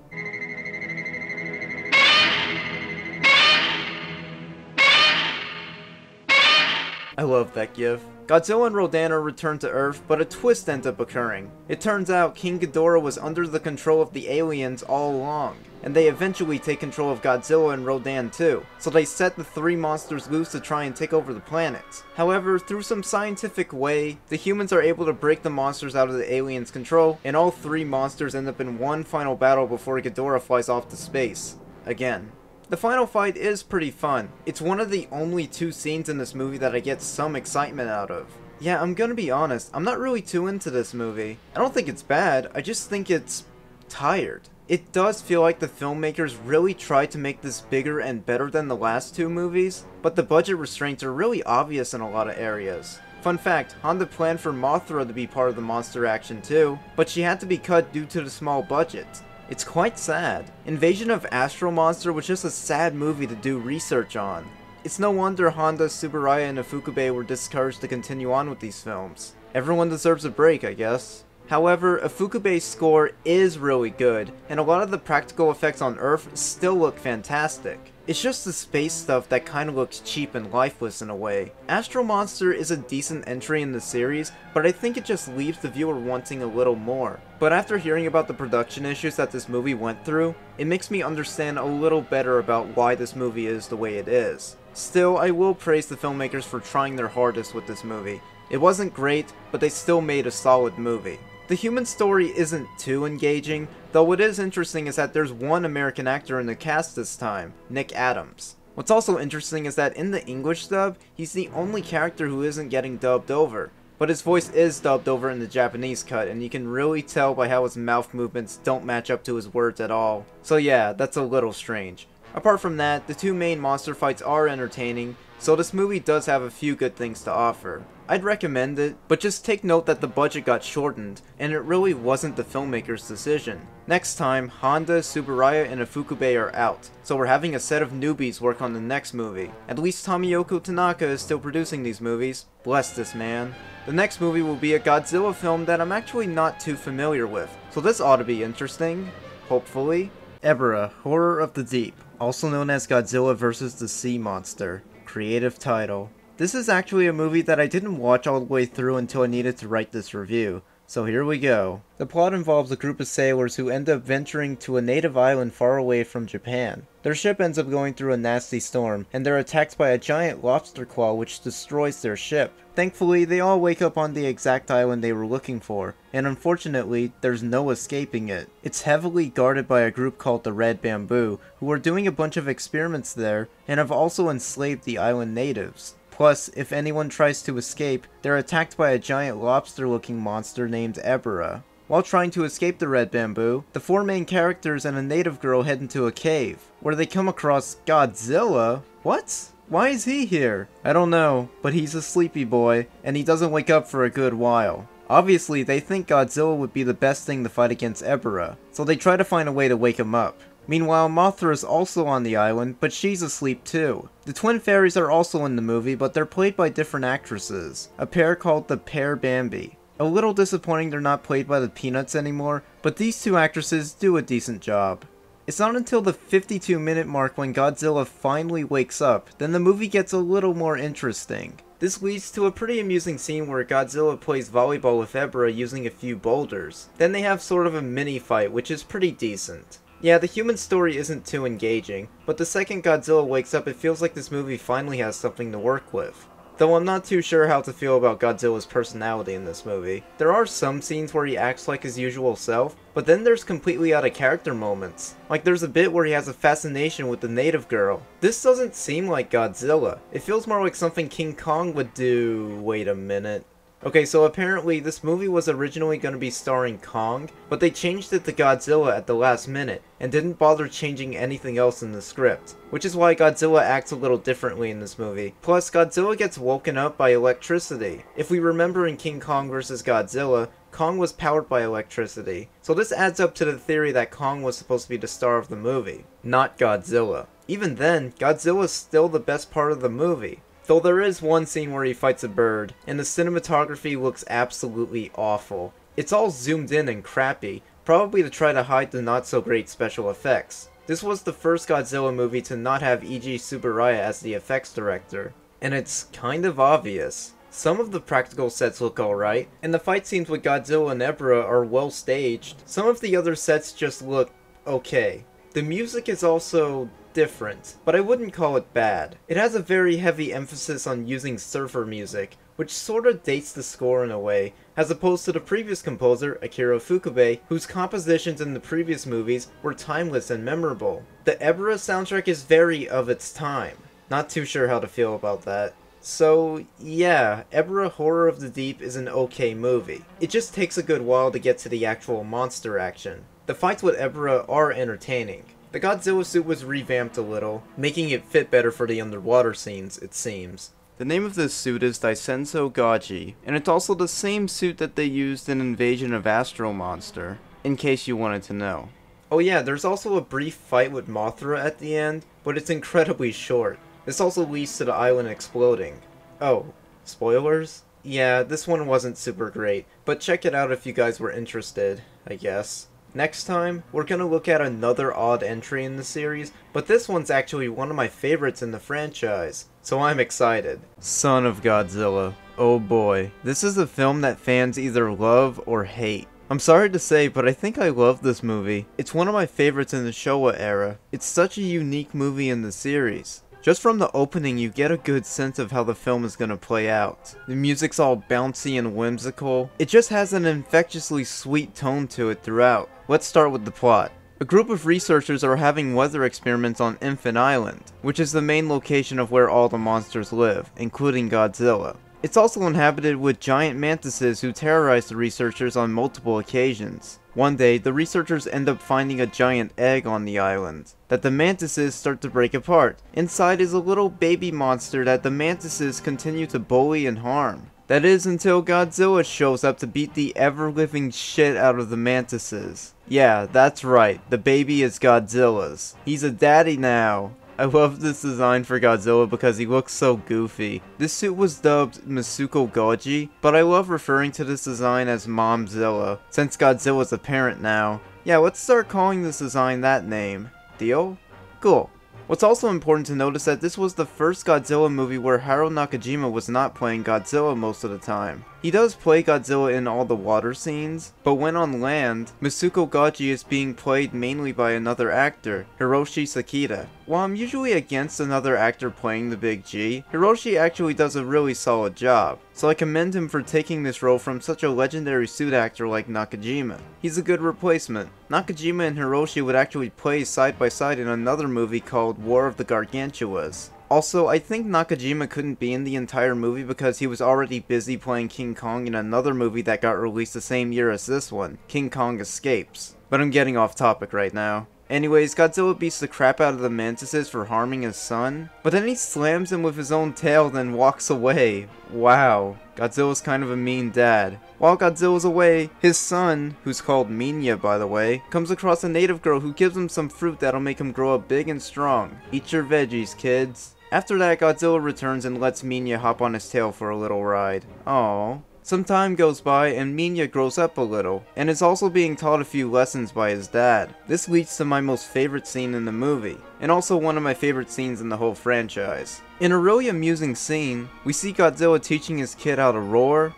I love that gif. Godzilla and Rodan are returned to Earth, but a twist ends up occurring. It turns out King Ghidorah was under the control of the aliens all along, and they eventually take control of Godzilla and Rodan too, so they set the three monsters loose to try and take over the planet. However, through some scientific way, the humans are able to break the monsters out of the aliens' control, and all three monsters end up in one final battle before Ghidorah flies off to space. Again. The final fight is pretty fun. It's one of the only two scenes in this movie that I get some excitement out of. Yeah, I'm gonna be honest, I'm not really too into this movie. I don't think it's bad, I just think it's tired. It does feel like the filmmakers really tried to make this bigger and better than the last two movies, but the budget restraints are really obvious in a lot of areas. Fun fact, Honda planned for Mothra to be part of the monster action too, but she had to be cut due to the small budget. It's quite sad. Invasion of Astro Monster was just a sad movie to do research on. It's no wonder Honda, Tsuburaya, and Ifukube were discouraged to continue on with these films. Everyone deserves a break, I guess. However, Ifukube's score is really good, and a lot of the practical effects on Earth still look fantastic. It's just the space stuff that kinda looks cheap and lifeless in a way. Astro Monster is a decent entry in the series, but I think it just leaves the viewer wanting a little more. But after hearing about the production issues that this movie went through, it makes me understand a little better about why this movie is the way it is. Still, I will praise the filmmakers for trying their hardest with this movie. It wasn't great, but they still made a solid movie. The human story isn't too engaging, though what is interesting is that there's one American actor in the cast this time, Nick Adams. What's also interesting is that in the English dub, he's the only character who isn't getting dubbed over. But his voice is dubbed over in the Japanese cut, and you can really tell by how his mouth movements don't match up to his words at all. So yeah, that's a little strange. Apart from that, the two main monster fights are entertaining, so this movie does have a few good things to offer. I'd recommend it, but just take note that the budget got shortened, and it really wasn't the filmmaker's decision. Next time, Honda, Tsuburaya, and Ifukube are out, so we're having a set of newbies work on the next movie. At least Tomoyuki Tanaka is still producing these movies. Bless this man. The next movie will be a Godzilla film that I'm actually not too familiar with, so this ought to be interesting. Hopefully. Ebirah, Horror of the Deep, also known as Godzilla vs. the Sea Monster. Creative title. This is actually a movie that I didn't watch all the way through until I needed to write this review. So here we go. The plot involves a group of sailors who end up venturing to a native island far away from Japan. Their ship ends up going through a nasty storm, and they're attacked by a giant lobster claw which destroys their ship. Thankfully, they all wake up on the exact island they were looking for, and unfortunately, there's no escaping it. It's heavily guarded by a group called the Red Bamboo, who are doing a bunch of experiments there, and have also enslaved the island natives. Plus, if anyone tries to escape, they're attacked by a giant lobster-looking monster named Ebirah. While trying to escape the Red Bamboo, the four main characters and a native girl head into a cave, where they come across Godzilla? What? Why is he here? I don't know, but he's a sleepy boy, and he doesn't wake up for a good while. Obviously, they think Godzilla would be the best thing to fight against Ebirah, so they try to find a way to wake him up. Meanwhile, Mothra is also on the island, but she's asleep too. The twin fairies are also in the movie, but they're played by different actresses, a pair called the Pair Bambi. A little disappointing they're not played by the Peanuts anymore, but these two actresses do a decent job. It's not until the 52 minute mark when Godzilla finally wakes up, then the movie gets a little more interesting. This leads to a pretty amusing scene where Godzilla plays volleyball with Ebirah using a few boulders. Then they have sort of a mini fight, which is pretty decent. Yeah, the human story isn't too engaging, but the second Godzilla wakes up it feels like this movie finally has something to work with. Though I'm not too sure how to feel about Godzilla's personality in this movie. There are some scenes where he acts like his usual self, but then there's completely out of character moments. Like there's a bit where he has a fascination with the native girl. This doesn't seem like Godzilla. It feels more like something King Kong would do... wait a minute. Okay, so apparently this movie was originally going to be starring Kong, but they changed it to Godzilla at the last minute, and didn't bother changing anything else in the script. Which is why Godzilla acts a little differently in this movie. Plus, Godzilla gets woken up by electricity. If we remember in King Kong vs. Godzilla, Kong was powered by electricity. So this adds up to the theory that Kong was supposed to be the star of the movie, not Godzilla. Even then, Godzilla is still the best part of the movie. Though there is one scene where he fights a bird, and the cinematography looks absolutely awful. It's all zoomed in and crappy, probably to try to hide the not so great special effects. This was the first Godzilla movie to not have Eiji Tsuburaya as the effects director, and it's kind of obvious. Some of the practical sets look alright, and the fight scenes with Godzilla and Ebirah are well staged. Some of the other sets just look okay. The music is also different, but I wouldn't call it bad. It has a very heavy emphasis on using surfer music, which sorta dates the score in a way, as opposed to the previous composer, Akira Ifukube, whose compositions in the previous movies were timeless and memorable. The Ebirah soundtrack is very of its time. Not too sure how to feel about that. So, yeah, Ebirah Horror of the Deep is an okay movie. It just takes a good while to get to the actual monster action. The fights with Ebirah are entertaining. The Godzilla suit was revamped a little, making it fit better for the underwater scenes, it seems. The name of this suit is Daisenso Goji, and it's also the same suit that they used in Invasion of Astro Monster, in case you wanted to know. Oh yeah, there's also a brief fight with Mothra at the end, but it's incredibly short. This also leads to the island exploding. Oh, spoilers? Yeah, this one wasn't super great, but check it out if you guys were interested, I guess. Next time, we're gonna look at another odd entry in the series, but this one's actually one of my favorites in the franchise, so I'm excited. Son of Godzilla. Oh boy. This is a film that fans either love or hate. I'm sorry to say, but I think I love this movie. It's one of my favorites in the Showa era. It's such a unique movie in the series. Just from the opening, you get a good sense of how the film is gonna play out. The music's all bouncy and whimsical. It just has an infectiously sweet tone to it throughout. Let's start with the plot. A group of researchers are having weather experiments on Infant Island, which is the main location of where all the monsters live, including Godzilla. It's also inhabited with giant mantises who terrorize the researchers on multiple occasions. One day, the researchers end up finding a giant egg on the island that the mantises start to break apart. Inside is a little baby monster that the mantises continue to bully and harm. That is until Godzilla shows up to beat the ever-living shit out of the mantises. Yeah, that's right, the baby is Godzilla's. He's a daddy now. I love this design for Godzilla because he looks so goofy. This suit was dubbed Musuko Goji, but I love referring to this design as Momzilla, since Godzilla's a parent now. Yeah, let's start calling this design that name. Deal? Cool. What's also important to notice that this was the first Godzilla movie where Haruo Nakajima was not playing Godzilla most of the time. He does play Godzilla in all the water scenes, but when on land, Musuko Goji is being played mainly by another actor, Hiroshi Sekita. While I'm usually against another actor playing the Big G, Hiroshi actually does a really solid job, so I commend him for taking this role from such a legendary suit actor like Nakajima. He's a good replacement. Nakajima and Hiroshi would actually play side by side in another movie called War of the Gargantuas. Also, I think Nakajima couldn't be in the entire movie because he was already busy playing King Kong in another movie that got released the same year as this one, King Kong Escapes. But I'm getting off topic right now. Anyways, Godzilla beats the crap out of the mantises for harming his son, but then he slams him with his own tail then walks away. Wow, Godzilla's kind of a mean dad. While Godzilla's away, his son, who's called Minya by the way, comes across a native girl who gives him some fruit that'll make him grow up big and strong. Eat your veggies, kids. After that, Godzilla returns and lets Minya hop on his tail for a little ride. Aww. Some time goes by and Minya grows up a little, and is also being taught a few lessons by his dad. This leads to my most favorite scene in the movie, and also one of my favorite scenes in the whole franchise. In a really amusing scene, we see Godzilla teaching his kid how to roar,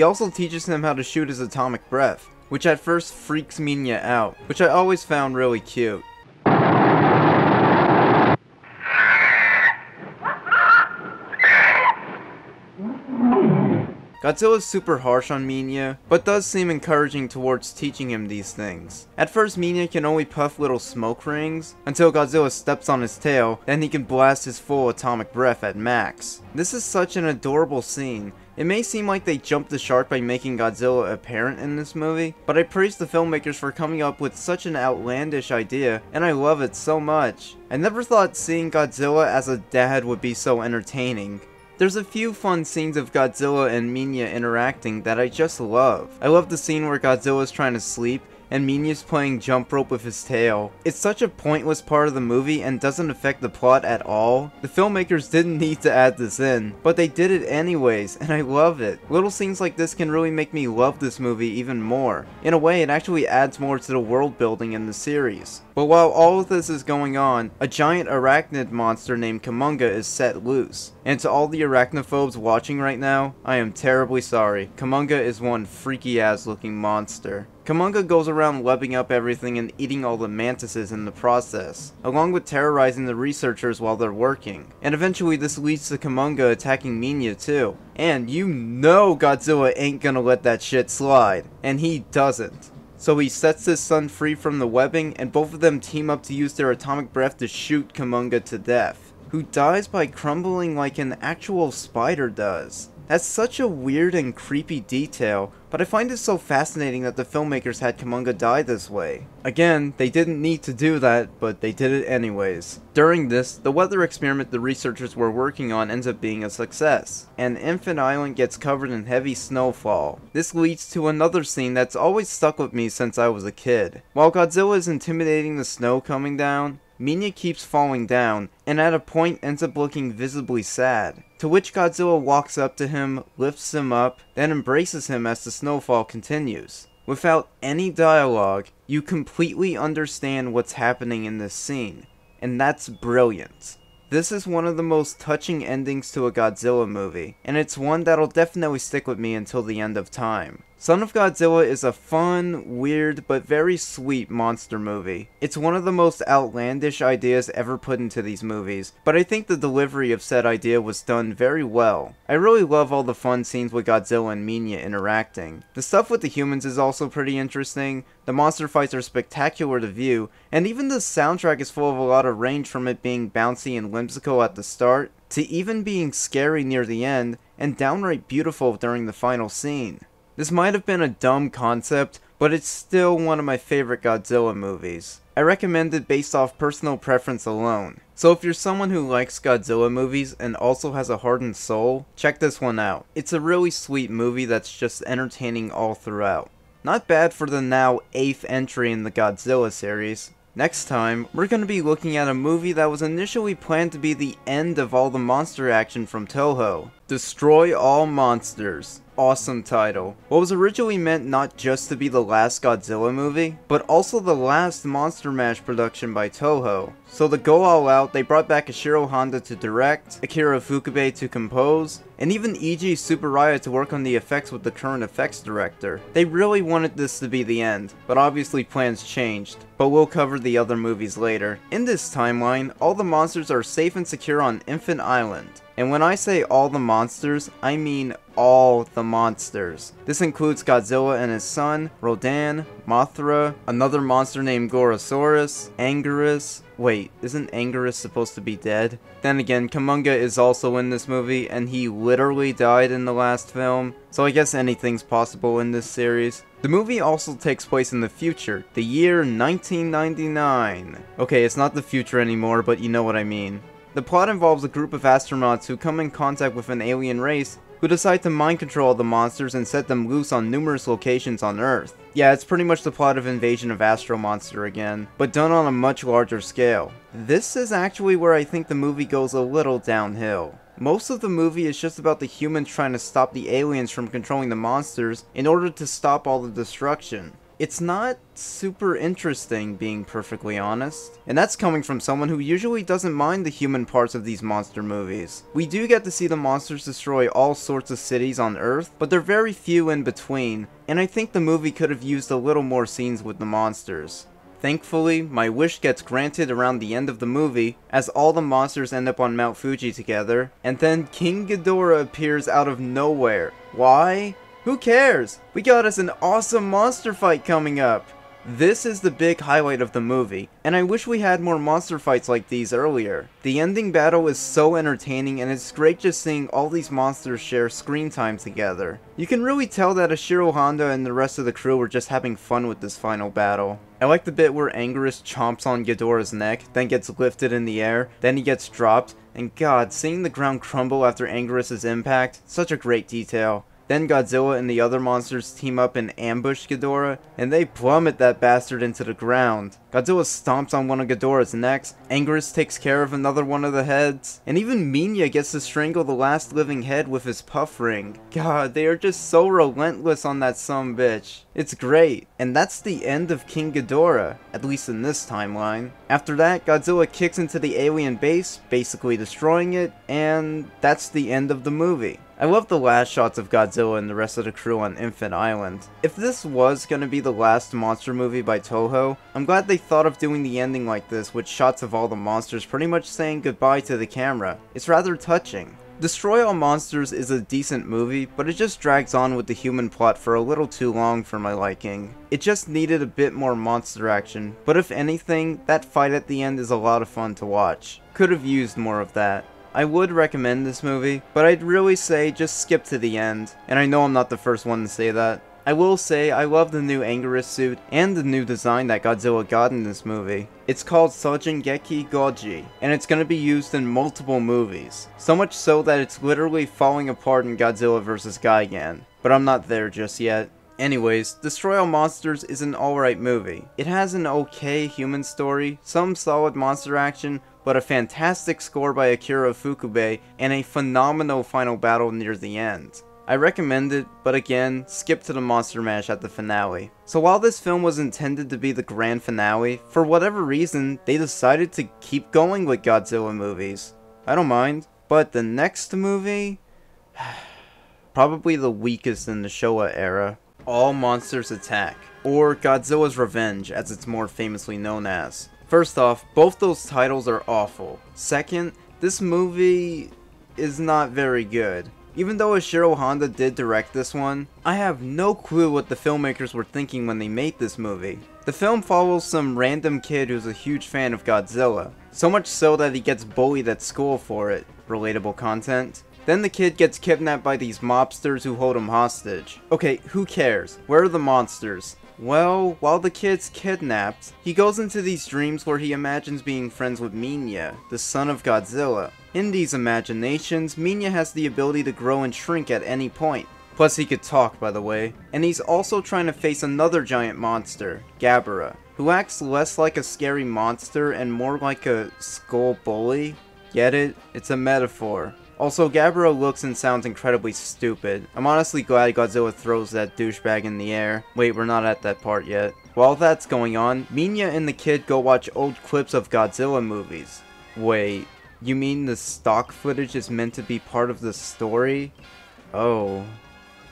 He also teaches him how to shoot his atomic breath, which at first freaks Minya out, which I always found really cute. Godzilla is super harsh on Minya, but does seem encouraging towards teaching him these things. At first Minya can only puff little smoke rings, until Godzilla steps on his tail, then he can blast his full atomic breath at max. This is such an adorable scene, it may seem like they jumped the shark by making Godzilla apparent in this movie, but I praise the filmmakers for coming up with such an outlandish idea, and I love it so much. I never thought seeing Godzilla as a dad would be so entertaining. There's a few fun scenes of Godzilla and Minya interacting that I just love. I love the scene where Godzilla is trying to sleep and Minya's playing jump rope with his tail. It's such a pointless part of the movie and doesn't affect the plot at all. The filmmakers didn't need to add this in, but they did it anyways, and I love it. Little scenes like this can really make me love this movie even more. In a way, it actually adds more to the world building in the series. But while all of this is going on, a giant arachnid monster named Kumonga is set loose. And to all the arachnophobes watching right now, I am terribly sorry. Kumonga is one freaky ass looking monster. Kumonga goes around webbing up everything and eating all the mantises in the process, along with terrorizing the researchers while they're working. And eventually this leads to Kumonga attacking Minya too. And you know Godzilla ain't gonna let that shit slide. And he doesn't. So he sets his son free from the webbing, and both of them team up to use their atomic breath to shoot Kumonga to death, who dies by crumbling like an actual spider does. That's such a weird and creepy detail, but I find it so fascinating that the filmmakers had Kumonga die this way. Again, they didn't need to do that, but they did it anyways. During this, the weather experiment the researchers were working on ends up being a success, and Infant Island gets covered in heavy snowfall. This leads to another scene that's always stuck with me since I was a kid. While Godzilla is intimidating the snow coming down, Minya keeps falling down, and at a point ends up looking visibly sad. To which Godzilla walks up to him, lifts him up, then embraces him as the snowfall continues. Without any dialogue, you completely understand what's happening in this scene, and that's brilliant. This is one of the most touching endings to a Godzilla movie, and it's one that'll definitely stick with me until the end of time. Son of Godzilla is a fun, weird, but very sweet monster movie. It's one of the most outlandish ideas ever put into these movies, but I think the delivery of said idea was done very well. I really love all the fun scenes with Godzilla and Minya interacting. The stuff with the humans is also pretty interesting, the monster fights are spectacular to view, and even the soundtrack is full of a lot of range from it being bouncy and whimsical at the start, to even being scary near the end, and downright beautiful during the final scene. This might have been a dumb concept, but it's still one of my favorite Godzilla movies. I recommend it based off personal preference alone. So if you're someone who likes Godzilla movies and also has a hardened soul, check this one out. It's a really sweet movie that's just entertaining all throughout. Not bad for the now 8th entry in the Godzilla series. Next time, we're going to be looking at a movie that was initially planned to be the end of all the monster action from Toho. Destroy All Monsters awesome title. What was originally meant not just to be the last Godzilla movie, but also the last Monster Mash production by Toho. So to go all out, they brought back Ishiro Honda to direct, Akira Ifukube to compose, and even Eiji Tsuburaya to work on the effects with the current effects director. They really wanted this to be the end, but obviously plans changed, but we'll cover the other movies later. In this timeline, all the monsters are safe and secure on Infant Island. And when I say all the monsters, I mean all the monsters. This includes Godzilla and his son, Rodan, Mothra, another monster named Gorosaurus, Anguirus, wait, isn't Anguirus supposed to be dead? Then again, Kumonga is also in this movie, and he literally died in the last film, so I guess anything's possible in this series. The movie also takes place in the future, the year 1999. Okay, it's not the future anymore, but you know what I mean. The plot involves a group of astronauts who come in contact with an alien race who decide to mind control the monsters and set them loose on numerous locations on Earth. Yeah, it's pretty much the plot of Invasion of Astro Monster again, but done on a much larger scale. This is actually where I think the movie goes a little downhill. Most of the movie is just about the humans trying to stop the aliens from controlling the monsters in order to stop all the destruction it's not super interesting, being perfectly honest. And that's coming from someone who usually doesn't mind the human parts of these monster movies. We do get to see the monsters destroy all sorts of cities on Earth, but they're very few in between, and I think the movie could have used a little more scenes with the monsters. Thankfully, my wish gets granted around the end of the movie, as all the monsters end up on Mount Fuji together, and then King Ghidorah appears out of nowhere. Why? Who cares? We got us an awesome monster fight coming up! This is the big highlight of the movie, and I wish we had more monster fights like these earlier. The ending battle is so entertaining and it's great just seeing all these monsters share screen time together. You can really tell that Ishiro Honda and the rest of the crew were just having fun with this final battle. I like the bit where Anguirus chomps on Ghidorah's neck, then gets lifted in the air, then he gets dropped, and god, seeing the ground crumble after Anguirus' impact, such a great detail. Then Godzilla and the other monsters team up and ambush Ghidorah, and they plummet that bastard into the ground. Godzilla stomps on one of Ghidorah's necks, Anguirus takes care of another one of the heads, and even Minya gets to strangle the last living head with his puff ring. God, they are just so relentless on that some bitch. It's great, and that's the end of King Ghidorah, at least in this timeline. After that, Godzilla kicks into the alien base, basically destroying it, and that's the end of the movie. I love the last shots of Godzilla and the rest of the crew on Infant Island. If this was gonna be the last monster movie by Toho, I'm glad they thought of doing the ending like this with shots of all the monsters pretty much saying goodbye to the camera. It's rather touching. Destroy All Monsters is a decent movie, but it just drags on with the human plot for a little too long for my liking. It just needed a bit more monster action, but if anything, that fight at the end is a lot of fun to watch. Could have used more of that. I would recommend this movie, but I'd really say just skip to the end, and I know I'm not the first one to say that. I will say I love the new Anguirus suit and the new design that Godzilla got in this movie. It's called Soshingeki Goji, and it's going to be used in multiple movies. So much so that it's literally falling apart in Godzilla vs. Gigan. But I'm not there just yet. Anyways, Destroy All Monsters is an alright movie. It has an okay human story, some solid monster action, but a fantastic score by Akira Ifukube, and a phenomenal final battle near the end. I recommend it, but again, skip to the Monster Mash at the finale. So while this film was intended to be the grand finale, for whatever reason, they decided to keep going with Godzilla movies. I don't mind, but the next movie? Probably the weakest in the Showa era. All Monsters Attack, or Godzilla's Revenge as it's more famously known as. First off, both those titles are awful. Second, this movie is not very good. Even though Ishiro Honda did direct this one, I have no clue what the filmmakers were thinking when they made this movie. The film follows some random kid who's a huge fan of Godzilla, so much so that he gets bullied at school for it. Relatable content. Then the kid gets kidnapped by these mobsters who hold him hostage. Okay, who cares? Where are the monsters? Well, while the kid's kidnapped, he goes into these dreams where he imagines being friends with Minya, the son of Godzilla. In these imaginations, Minya has the ability to grow and shrink at any point. Plus he could talk, by the way. And he's also trying to face another giant monster, Gabara, who acts less like a scary monster and more like a skull bully. Get it? It's a metaphor. Also, Gabara looks and sounds incredibly stupid. I'm honestly glad Godzilla throws that douchebag in the air. Wait, we're not at that part yet. While that's going on, Minya and the kid go watch old clips of Godzilla movies. Wait, you mean the stock footage is meant to be part of the story? Oh.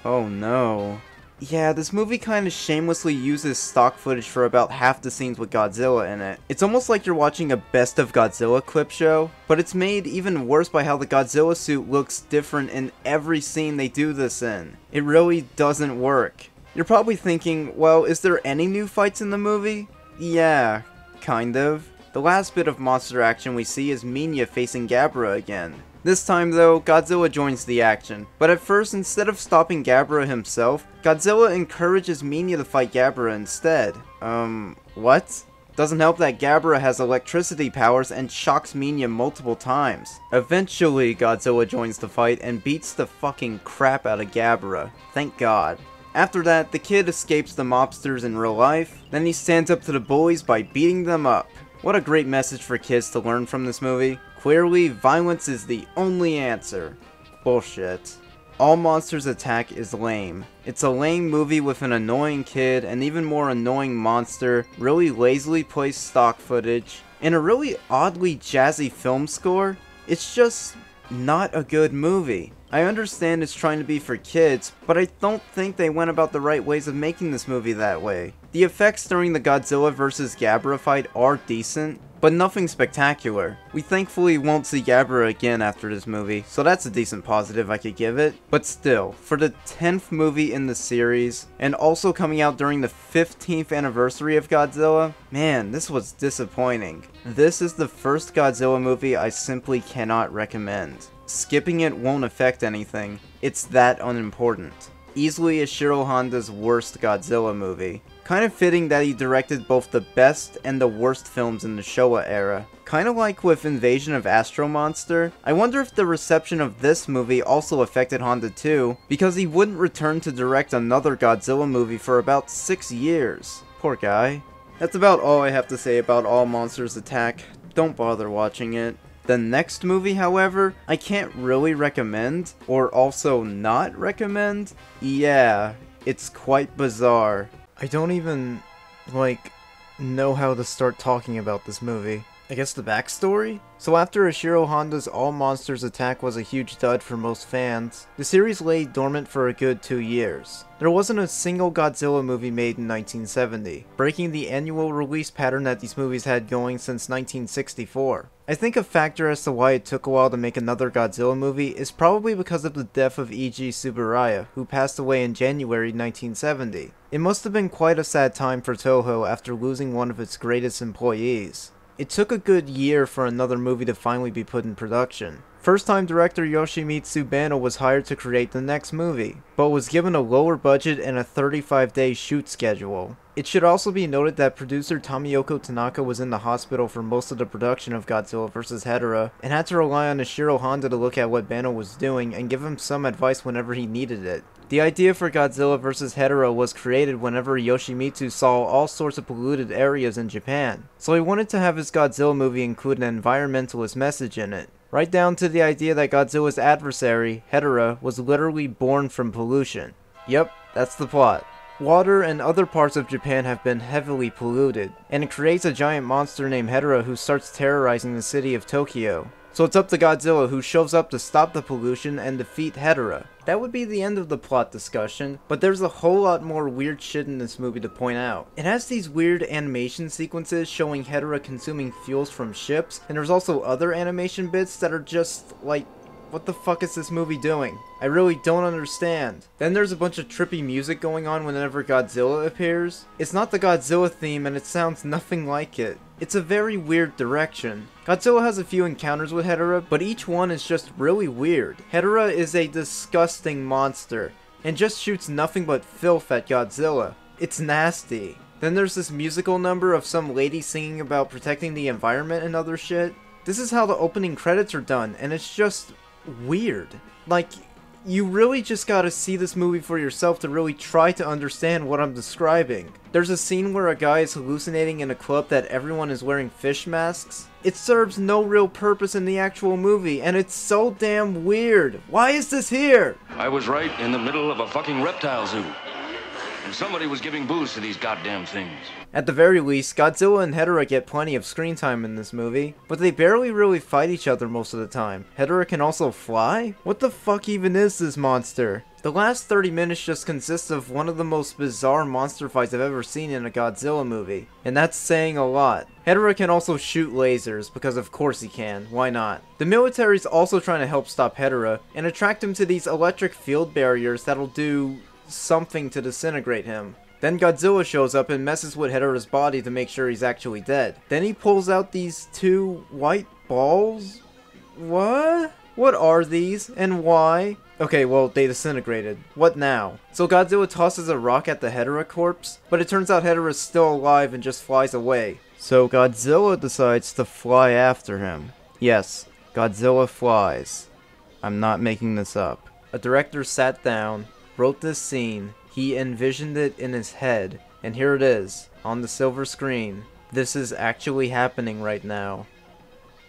Oh no. Yeah, this movie kind of shamelessly uses stock footage for about half the scenes with Godzilla in it. It's almost like you're watching a best of Godzilla clip show, but it's made even worse by how the Godzilla suit looks different in every scene they do this in. It really doesn't work. You're probably thinking, well, is there any new fights in the movie? Yeah, kind of. The last bit of monster action we see is Minya facing Gabra again. This time though, Godzilla joins the action, but at first instead of stopping Gabra himself, Godzilla encourages Minya to fight Gabra instead. Um, what? Doesn't help that Gabra has electricity powers and shocks Minya multiple times. Eventually, Godzilla joins the fight and beats the fucking crap out of Gabra. Thank god. After that, the kid escapes the mobsters in real life, then he stands up to the bullies by beating them up. What a great message for kids to learn from this movie. Clearly, violence is the only answer. Bullshit. All Monsters Attack is lame. It's a lame movie with an annoying kid, an even more annoying monster, really lazily placed stock footage, and a really oddly jazzy film score. It's just not a good movie. I understand it's trying to be for kids, but I don't think they went about the right ways of making this movie that way. The effects during the Godzilla vs. Gabra fight are decent, but nothing spectacular. We thankfully won't see Gabra again after this movie, so that's a decent positive I could give it. But still, for the 10th movie in the series, and also coming out during the 15th anniversary of Godzilla, man, this was disappointing. This is the first Godzilla movie I simply cannot recommend. Skipping it won't affect anything, it's that unimportant. Easily Ishiro Honda's worst Godzilla movie. Kind of fitting that he directed both the best and the worst films in the Showa era. Kinda like with Invasion of Astro Monster, I wonder if the reception of this movie also affected Honda too, because he wouldn't return to direct another Godzilla movie for about 6 years. Poor guy. That's about all I have to say about All Monsters Attack. Don't bother watching it. The next movie, however, I can't really recommend, or also not recommend. Yeah, it's quite bizarre. I don't even, like, know how to start talking about this movie. I guess the backstory? So after Ishiro Honda's All Monsters Attack was a huge dud for most fans, the series lay dormant for a good two years. There wasn't a single Godzilla movie made in 1970, breaking the annual release pattern that these movies had going since 1964. I think a factor as to why it took a while to make another Godzilla movie is probably because of the death of Eiji Tsuburaya, who passed away in January 1970. It must have been quite a sad time for Toho after losing one of its greatest employees. It took a good year for another movie to finally be put in production. First-time director Yoshimitsu Banno was hired to create the next movie, but was given a lower budget and a 35-day shoot schedule. It should also be noted that producer Tomoyuki Tanaka was in the hospital for most of the production of Godzilla vs. Hedorah, and had to rely on Ishiro Honda to look at what Banno was doing and give him some advice whenever he needed it. The idea for Godzilla vs. Hedorah was created whenever Yoshimitsu saw all sorts of polluted areas in Japan, so he wanted to have his Godzilla movie include an environmentalist message in it. Right down to the idea that Godzilla's adversary, Hedorah, was literally born from pollution. Yep, that's the plot. Water and other parts of Japan have been heavily polluted, and it creates a giant monster named Hedorah who starts terrorizing the city of Tokyo. So it's up to Godzilla who shows up to stop the pollution and defeat Hedorah. That would be the end of the plot discussion, but there's a whole lot more weird shit in this movie to point out. It has these weird animation sequences showing Hedorah consuming fuels from ships, and there's also other animation bits that are just like what the fuck is this movie doing? I really don't understand. Then there's a bunch of trippy music going on whenever Godzilla appears. It's not the Godzilla theme and it sounds nothing like it. It's a very weird direction. Godzilla has a few encounters with Hedorah, but each one is just really weird. Hedorah is a disgusting monster, and just shoots nothing but filth at Godzilla. It's nasty. Then there's this musical number of some lady singing about protecting the environment and other shit. This is how the opening credits are done, and it's just weird. Like, you really just gotta see this movie for yourself to really try to understand what I'm describing. There's a scene where a guy is hallucinating in a club that everyone is wearing fish masks. It serves no real purpose in the actual movie, and it's so damn weird. Why is this here? I was right in the middle of a fucking reptile zoo. Somebody was giving booze to these goddamn things. At the very least, Godzilla and Hedorah get plenty of screen time in this movie, but they barely really fight each other most of the time. Hedorah can also fly? What the fuck even is this monster? The last 30 minutes just consists of one of the most bizarre monster fights I've ever seen in a Godzilla movie, and that's saying a lot. Hedorah can also shoot lasers, because of course he can, why not? The military's also trying to help stop Hedorah, and attract him to these electric field barriers that'll do something to disintegrate him. Then Godzilla shows up and messes with Hedorah's body to make sure he's actually dead. Then he pulls out these two white balls? What? What are these, and why? Okay, well, they disintegrated. What now? So Godzilla tosses a rock at the Hedorah corpse, but it turns out Hedorah's still alive and just flies away. So Godzilla decides to fly after him. Yes, Godzilla flies. I'm not making this up. A director sat down, wrote this scene, he envisioned it in his head, and here it is, on the silver screen. This is actually happening right now.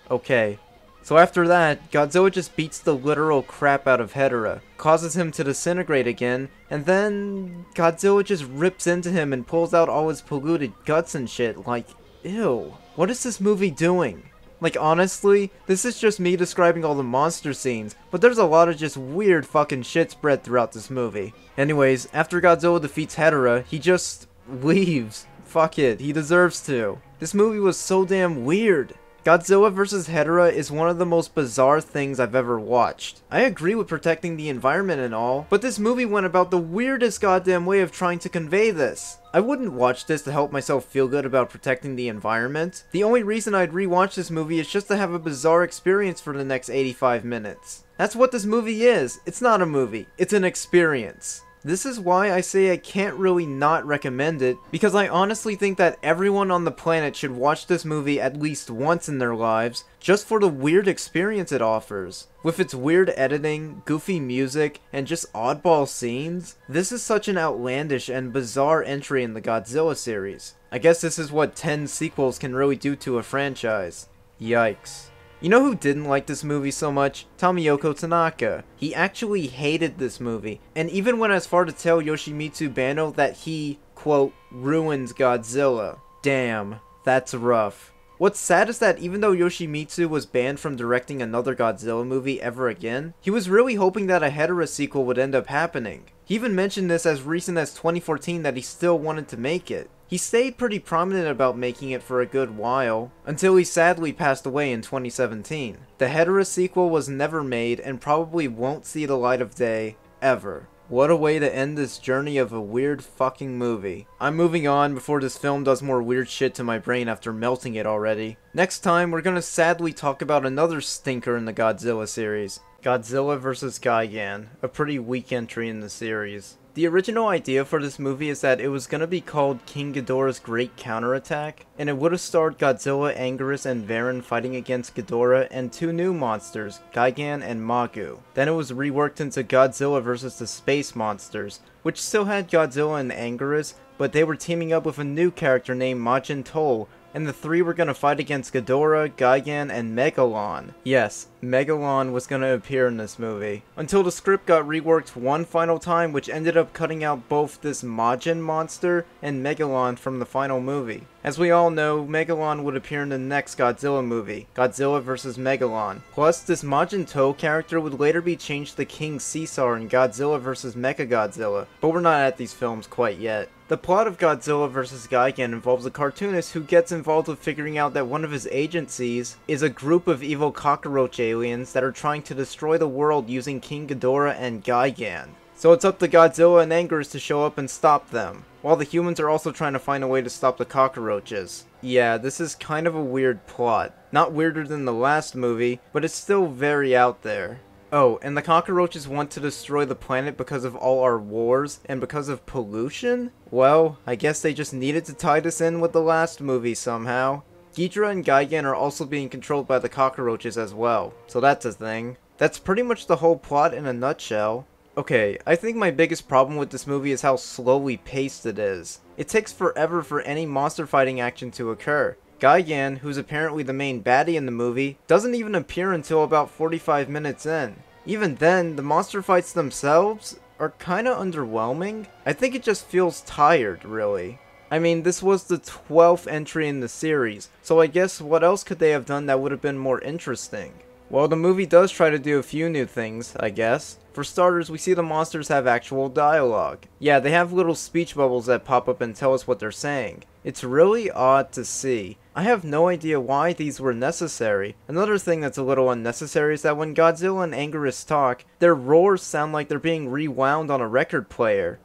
Okay. So after that, Godzilla just beats the literal crap out of Hedorah, causes him to disintegrate again, and then Godzilla just rips into him and pulls out all his polluted guts and shit, like, ew. What is this movie doing? Like honestly, this is just me describing all the monster scenes, but there's a lot of just weird fucking shit spread throughout this movie. Anyways, after Godzilla defeats Hedorah, he just leaves. Fuck it, he deserves to. This movie was so damn weird. Godzilla vs. Hedorah is one of the most bizarre things I've ever watched. I agree with protecting the environment and all, but this movie went about the weirdest goddamn way of trying to convey this. I wouldn't watch this to help myself feel good about protecting the environment. The only reason I'd rewatch this movie is just to have a bizarre experience for the next 85 minutes. That's what this movie is. It's not a movie, it's an experience. This is why I say I can't really not recommend it, because I honestly think that everyone on the planet should watch this movie at least once in their lives, just for the weird experience it offers. With its weird editing, goofy music, and just oddball scenes, this is such an outlandish and bizarre entry in the Godzilla series. I guess this is what 10 sequels can really do to a franchise. Yikes. You know who didn't like this movie so much? Tomoyuki Tanaka. He actually hated this movie, and even went as far to tell Yoshimitsu Banno that he, quote, ruined Godzilla. Damn, that's rough. What's sad is that even though Yoshimitsu was banned from directing another Godzilla movie ever again, he was really hoping that a Hedorah sequel would end up happening. He even mentioned this as recent as 2014 that he still wanted to make it. He stayed pretty prominent about making it for a good while, until he sadly passed away in 2017. The Hedorah sequel was never made and probably won't see the light of day, ever. What a way to end this journey of a weird fucking movie. I'm moving on before this film does more weird shit to my brain after melting it already. Next time, we're gonna sadly talk about another stinker in the Godzilla series. Godzilla vs. Gigan, a pretty weak entry in the series. The original idea for this movie is that it was going to be called King Ghidorah's Great Counterattack, and it would have starred Godzilla, Anguirus, and Varan fighting against Ghidorah and two new monsters, Gigan and Magu. Then it was reworked into Godzilla vs. the Space Monsters, which still had Godzilla and Anguirus, but they were teaming up with a new character named Majin Tuol, and the three were gonna fight against Ghidorah, Gigan, and Megalon. Yes, Megalon was gonna appear in this movie. Until the script got reworked one final time which ended up cutting out both this Majin monster and Megalon from the final movie. As we all know, Megalon would appear in the next Godzilla movie, Godzilla vs. Megalon. Plus, this Majin Tuol character would later be changed to King Caesar in Godzilla vs. Mechagodzilla, but we're not at these films quite yet. The plot of Godzilla vs. Gigan involves a cartoonist who gets involved with figuring out that one of his agencies is a group of evil cockroach aliens that are trying to destroy the world using King Ghidorah and Gigan. So it's up to Godzilla and Anguirus to show up and stop them, while the humans are also trying to find a way to stop the cockroaches. Yeah, this is kind of a weird plot. Not weirder than the last movie, but it's still very out there. Oh, and the cockroaches want to destroy the planet because of all our wars and because of pollution? Well, I guess they just needed to tie this in with the last movie somehow. Ghidorah and Gigan are also being controlled by the cockroaches as well, so that's a thing. That's pretty much the whole plot in a nutshell. Okay, I think my biggest problem with this movie is how slowly paced it is. It takes forever for any monster fighting action to occur. Gigan, who's apparently the main baddie in the movie, doesn't even appear until about 45 minutes in. Even then, the monster fights themselves are kinda underwhelming. I think it just feels tired, really. I mean, this was the 12th entry in the series, so I guess what else could they have done that would have been more interesting? Well, the movie does try to do a few new things, I guess. For starters, we see the monsters have actual dialogue. Yeah, they have little speech bubbles that pop up and tell us what they're saying. It's really odd to see. I have no idea why these were necessary. Another thing that's a little unnecessary is that when Godzilla and Anguirus talk, their roars sound like they're being rewound on a record player.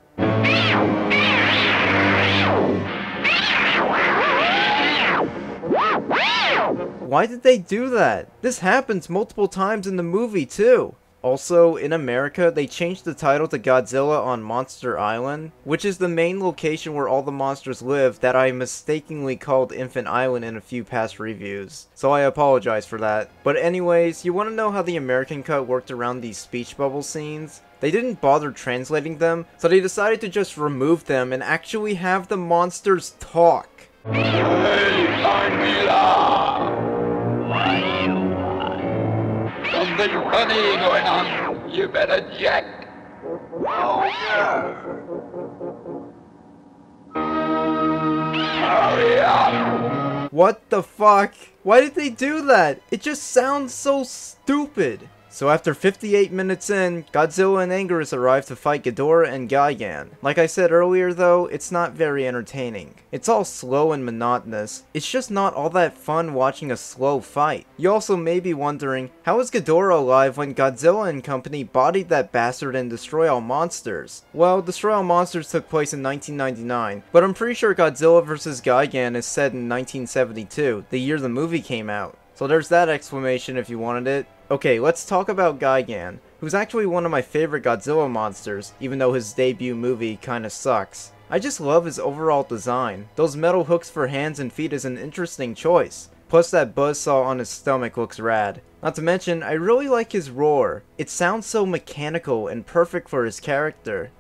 Why did they do that? This happens multiple times in the movie too. Also, in America, they changed the title to Godzilla on Monster Island, which is the main location where all the monsters live that I mistakenly called Infant Island in a few past reviews. So I apologize for that. But anyways, you want to know how the American cut worked around these speech bubble scenes? They didn't bother translating them, so they decided to just remove them and actually have the monsters talk. Something funny going on. You better. Oh, yeah. Hurry up. What the fuck? Why did they do that? It just sounds so stupid. So after 58 minutes in, Godzilla and Anguirus arrive to fight Ghidorah and Gigan. Like I said earlier though, it's not very entertaining. It's all slow and monotonous. It's just not all that fun watching a slow fight. You also may be wondering, how is Ghidorah alive when Godzilla and company bodied that bastard and destroy all monsters? Well, Destroy All Monsters took place in 1999, but I'm pretty sure Godzilla vs. Gigan is set in 1972, the year the movie came out. So there's that explanation if you wanted it. Okay, let's talk about Gigan, who's actually one of my favorite Godzilla monsters, even though his debut movie kinda sucks. I just love his overall design. Those metal hooks for hands and feet is an interesting choice. Plus that buzzsaw on his stomach looks rad. Not to mention, I really like his roar. It sounds so mechanical and perfect for his character.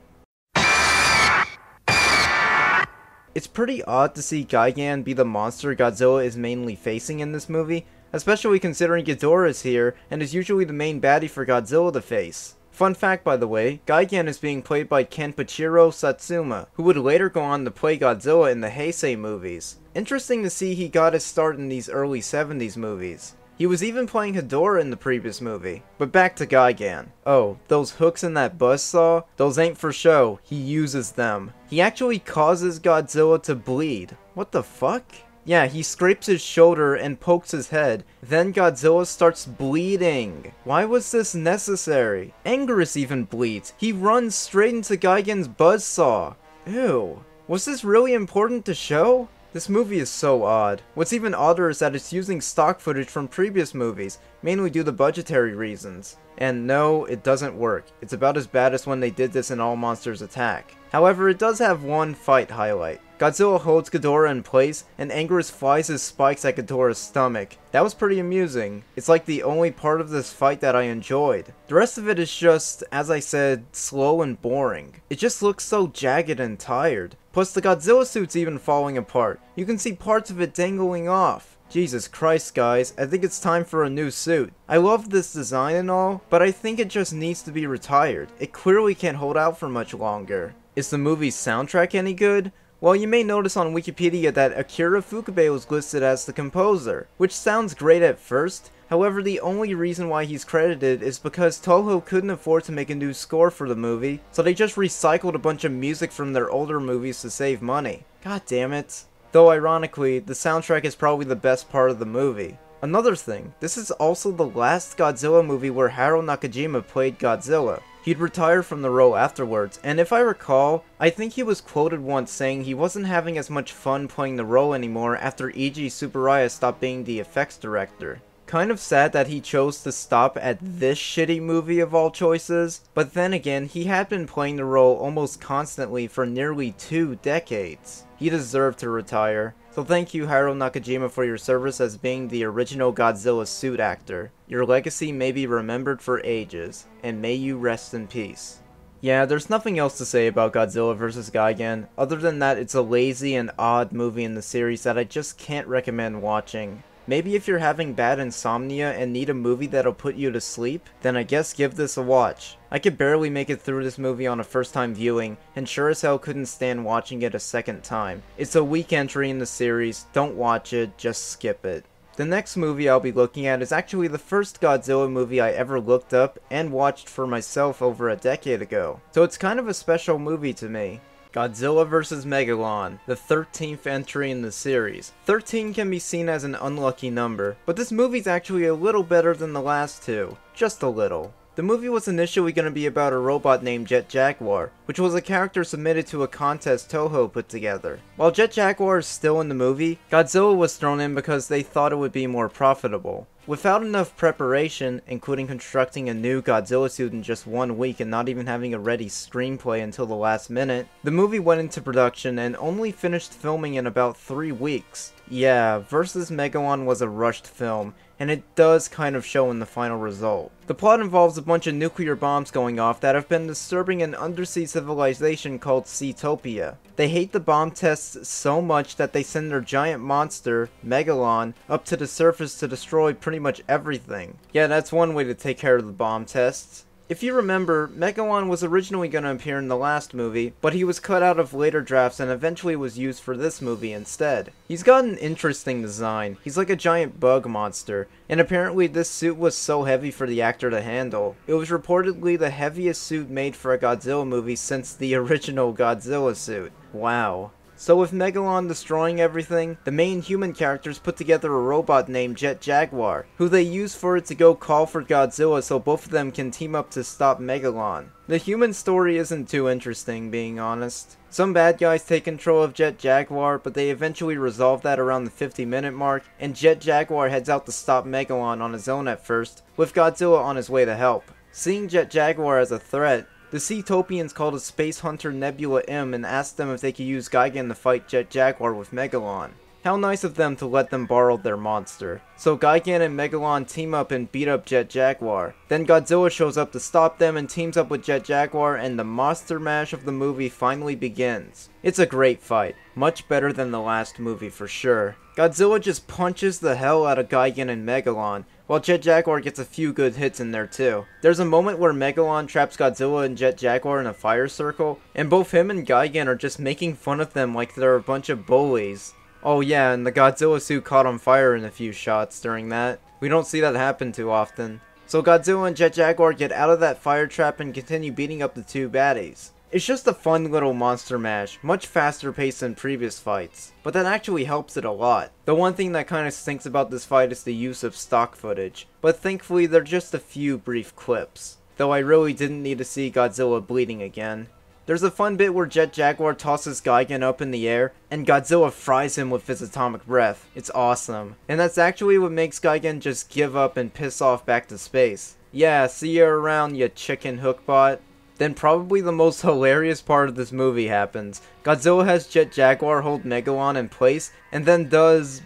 It's pretty odd to see Gigan be the monster Godzilla is mainly facing in this movie, especially considering Ghidorah is here and is usually the main baddie for Godzilla to face. Fun fact by the way, Gigan is being played by Kenpachiro Satsuma, who would later go on to play Godzilla in the Heisei movies. Interesting to see he got his start in these early 70s movies. He was even playing Hedorah in the previous movie. But back to Gigan. Oh, those hooks in that buzzsaw? Those ain't for show, he uses them. He actually causes Godzilla to bleed. What the fuck? Yeah, he scrapes his shoulder and pokes his head. Then Godzilla starts bleeding. Why was this necessary? Anguirus even bleeds. He runs straight into Gigan's buzzsaw. Ew. Was this really important to show? This movie is so odd. What's even odder is that it's using stock footage from previous movies, mainly due to budgetary reasons. And no, it doesn't work. It's about as bad as when they did this in All Monsters Attack. However, it does have one fight highlight. Godzilla holds Ghidorah in place, and Anguirus flies his spikes at Ghidorah's stomach. That was pretty amusing. It's like the only part of this fight that I enjoyed. The rest of it is just, as I said, slow and boring. It just looks so jagged and tired. Plus the Godzilla suit's even falling apart. You can see parts of it dangling off. Jesus Christ guys, I think it's time for a new suit. I love this design and all, but I think it just needs to be retired. It clearly can't hold out for much longer. Is the movie's soundtrack any good? Well, you may notice on Wikipedia that Akira Ifukube was listed as the composer, which sounds great at first, However, the only reason why he's credited is because Toho couldn't afford to make a new score for the movie, so they just recycled a bunch of music from their older movies to save money. God damn it. Though ironically, the soundtrack is probably the best part of the movie. Another thing, this is also the last Godzilla movie where Haruo Nakajima played Godzilla. He'd retire from the role afterwards, and if I recall, I think he was quoted once saying he wasn't having as much fun playing the role anymore after Eiji Tsuburaya stopped being the effects director. Kind of sad that he chose to stop at this shitty movie of all choices, but then again, he had been playing the role almost constantly for nearly two decades. He deserved to retire. So thank you Haruo Nakajima for your service as being the original Godzilla suit actor. Your legacy may be remembered for ages, and may you rest in peace. Yeah, there's nothing else to say about Godzilla vs. Gigan, other than that it's a lazy and odd movie in the series that I just can't recommend watching. Maybe if you're having bad insomnia and need a movie that'll put you to sleep, then I guess give this a watch. I could barely make it through this movie on a first time viewing, and sure as hell couldn't stand watching it a second time. It's a weak entry in the series, don't watch it, just skip it. The next movie I'll be looking at is actually the first Godzilla movie I ever looked up and watched for myself over a decade ago, so it's kind of a special movie to me. Godzilla vs. Megalon, the 13th entry in the series. 13 can be seen as an unlucky number, but this movie's actually a little better than the last two. Just a little. The movie was initially going to be about a robot named Jet Jaguar, which was a character submitted to a contest Toho put together. While Jet Jaguar is still in the movie, Godzilla was thrown in because they thought it would be more profitable. Without enough preparation, including constructing a new Godzilla suit in just one week and not even having a ready screenplay until the last minute, the movie went into production and only finished filming in about three weeks. Yeah, Versus Megalon was a rushed film, and it does kind of show in the final result. The plot involves a bunch of nuclear bombs going off that have been disturbing an undersea civilization called Seatopia. They hate the bomb tests so much that they send their giant monster, Megalon, up to the surface to destroy pretty much everything. Yeah, that's one way to take care of the bomb tests. If you remember, Megalon was originally going to appear in the last movie, but he was cut out of later drafts and eventually was used for this movie instead. He's got an interesting design. He's like a giant bug monster, and apparently this suit was so heavy for the actor to handle. It was reportedly the heaviest suit made for a Godzilla movie since the original Godzilla suit. Wow. So with Megalon destroying everything, the main human characters put together a robot named Jet Jaguar, who they use for it to go call for Godzilla so both of them can team up to stop Megalon. The human story isn't too interesting, being honest. Some bad guys take control of Jet Jaguar, but they eventually resolve that around the 50 minute mark, and Jet Jaguar heads out to stop Megalon on his own at first, with Godzilla on his way to help. Seeing Jet Jaguar as a threat, the Seatopians called a space hunter Nebula M and asked them if they could use Gigan to fight Jet Jaguar with Megalon. How nice of them to let them borrow their monster. So Gigan and Megalon team up and beat up Jet Jaguar. Then Godzilla shows up to stop them and teams up with Jet Jaguar and the monster mash of the movie finally begins. It's a great fight. Much better than the last movie for sure. Godzilla just punches the hell out of Gigan and Megalon, while Jet Jaguar gets a few good hits in there too. There's a moment where Megalon traps Godzilla and Jet Jaguar in a fire circle, and both him and Gigan are just making fun of them like they're a bunch of bullies. Oh yeah, and the Godzilla suit caught on fire in a few shots during that. We don't see that happen too often. So Godzilla and Jet Jaguar get out of that fire trap and continue beating up the two baddies. It's just a fun little monster mash, much faster paced than previous fights, but that actually helps it a lot. The one thing that kinda stinks about this fight is the use of stock footage, but thankfully they're just a few brief clips. Though I really didn't need to see Godzilla bleeding again. There's a fun bit where Jet Jaguar tosses Gigan up in the air, and Godzilla fries him with his atomic breath. It's awesome. And that's actually what makes Gigan just give up and piss off back to space. Yeah, see you around, you chicken hookbot. Then probably the most hilarious part of this movie happens. Godzilla has Jet Jaguar hold Megalon in place, and then does...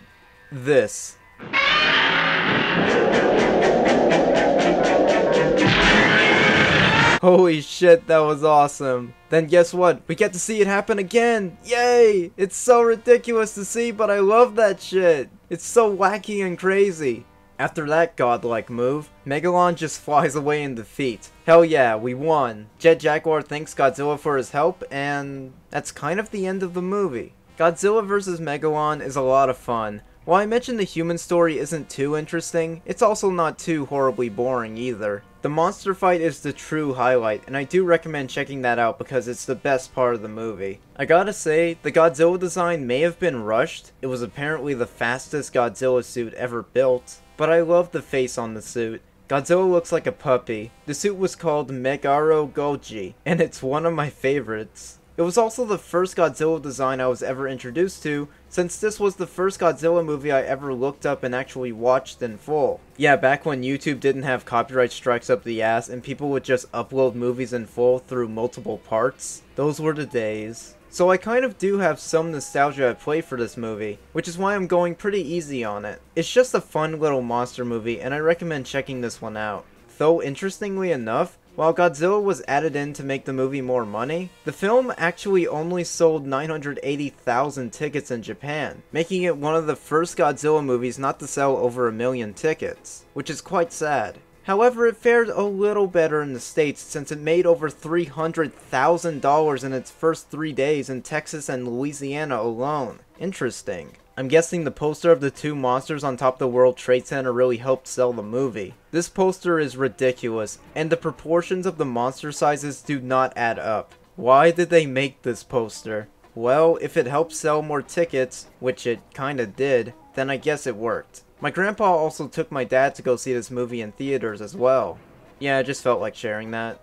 this. Holy shit, that was awesome. Then guess what? We get to see it happen again! Yay! It's so ridiculous to see, but I love that shit! It's so wacky and crazy. After that godlike move, Megalon just flies away in defeat. Hell yeah, we won. Jet Jaguar thanks Godzilla for his help, and that's kind of the end of the movie. Godzilla vs. Megalon is a lot of fun. While I mentioned the human story isn't too interesting, it's also not too horribly boring either. The monster fight is the true highlight, and I do recommend checking that out because it's the best part of the movie. I gotta say, the Godzilla design may have been rushed, it was apparently the fastest Godzilla suit ever built, but I love the face on the suit. Godzilla looks like a puppy. The suit was called Megaro Goji, and it's one of my favorites. It was also the first Godzilla design I was ever introduced to, since this was the first Godzilla movie I ever looked up and actually watched in full. Yeah, back when YouTube didn't have copyright strikes up the ass and people would just upload movies in full through multiple parts. Those were the days. So I kind of do have some nostalgia at play for this movie, which is why I'm going pretty easy on it. It's just a fun little monster movie and I recommend checking this one out. Though interestingly enough, while Godzilla was added in to make the movie more money, the film actually only sold 980,000 tickets in Japan, making it one of the first Godzilla movies not to sell over a million tickets, which is quite sad. However, it fared a little better in the States since it made over $300,000 in its first three days in Texas and Louisiana alone. Interesting. I'm guessing the poster of the two monsters on top of the World Trade Center really helped sell the movie. This poster is ridiculous, and the proportions of the monster sizes do not add up. Why did they make this poster? Well, if it helped sell more tickets, which it kinda did, then I guess it worked. My grandpa also took my dad to go see this movie in theaters as well. Yeah, I just felt like sharing that.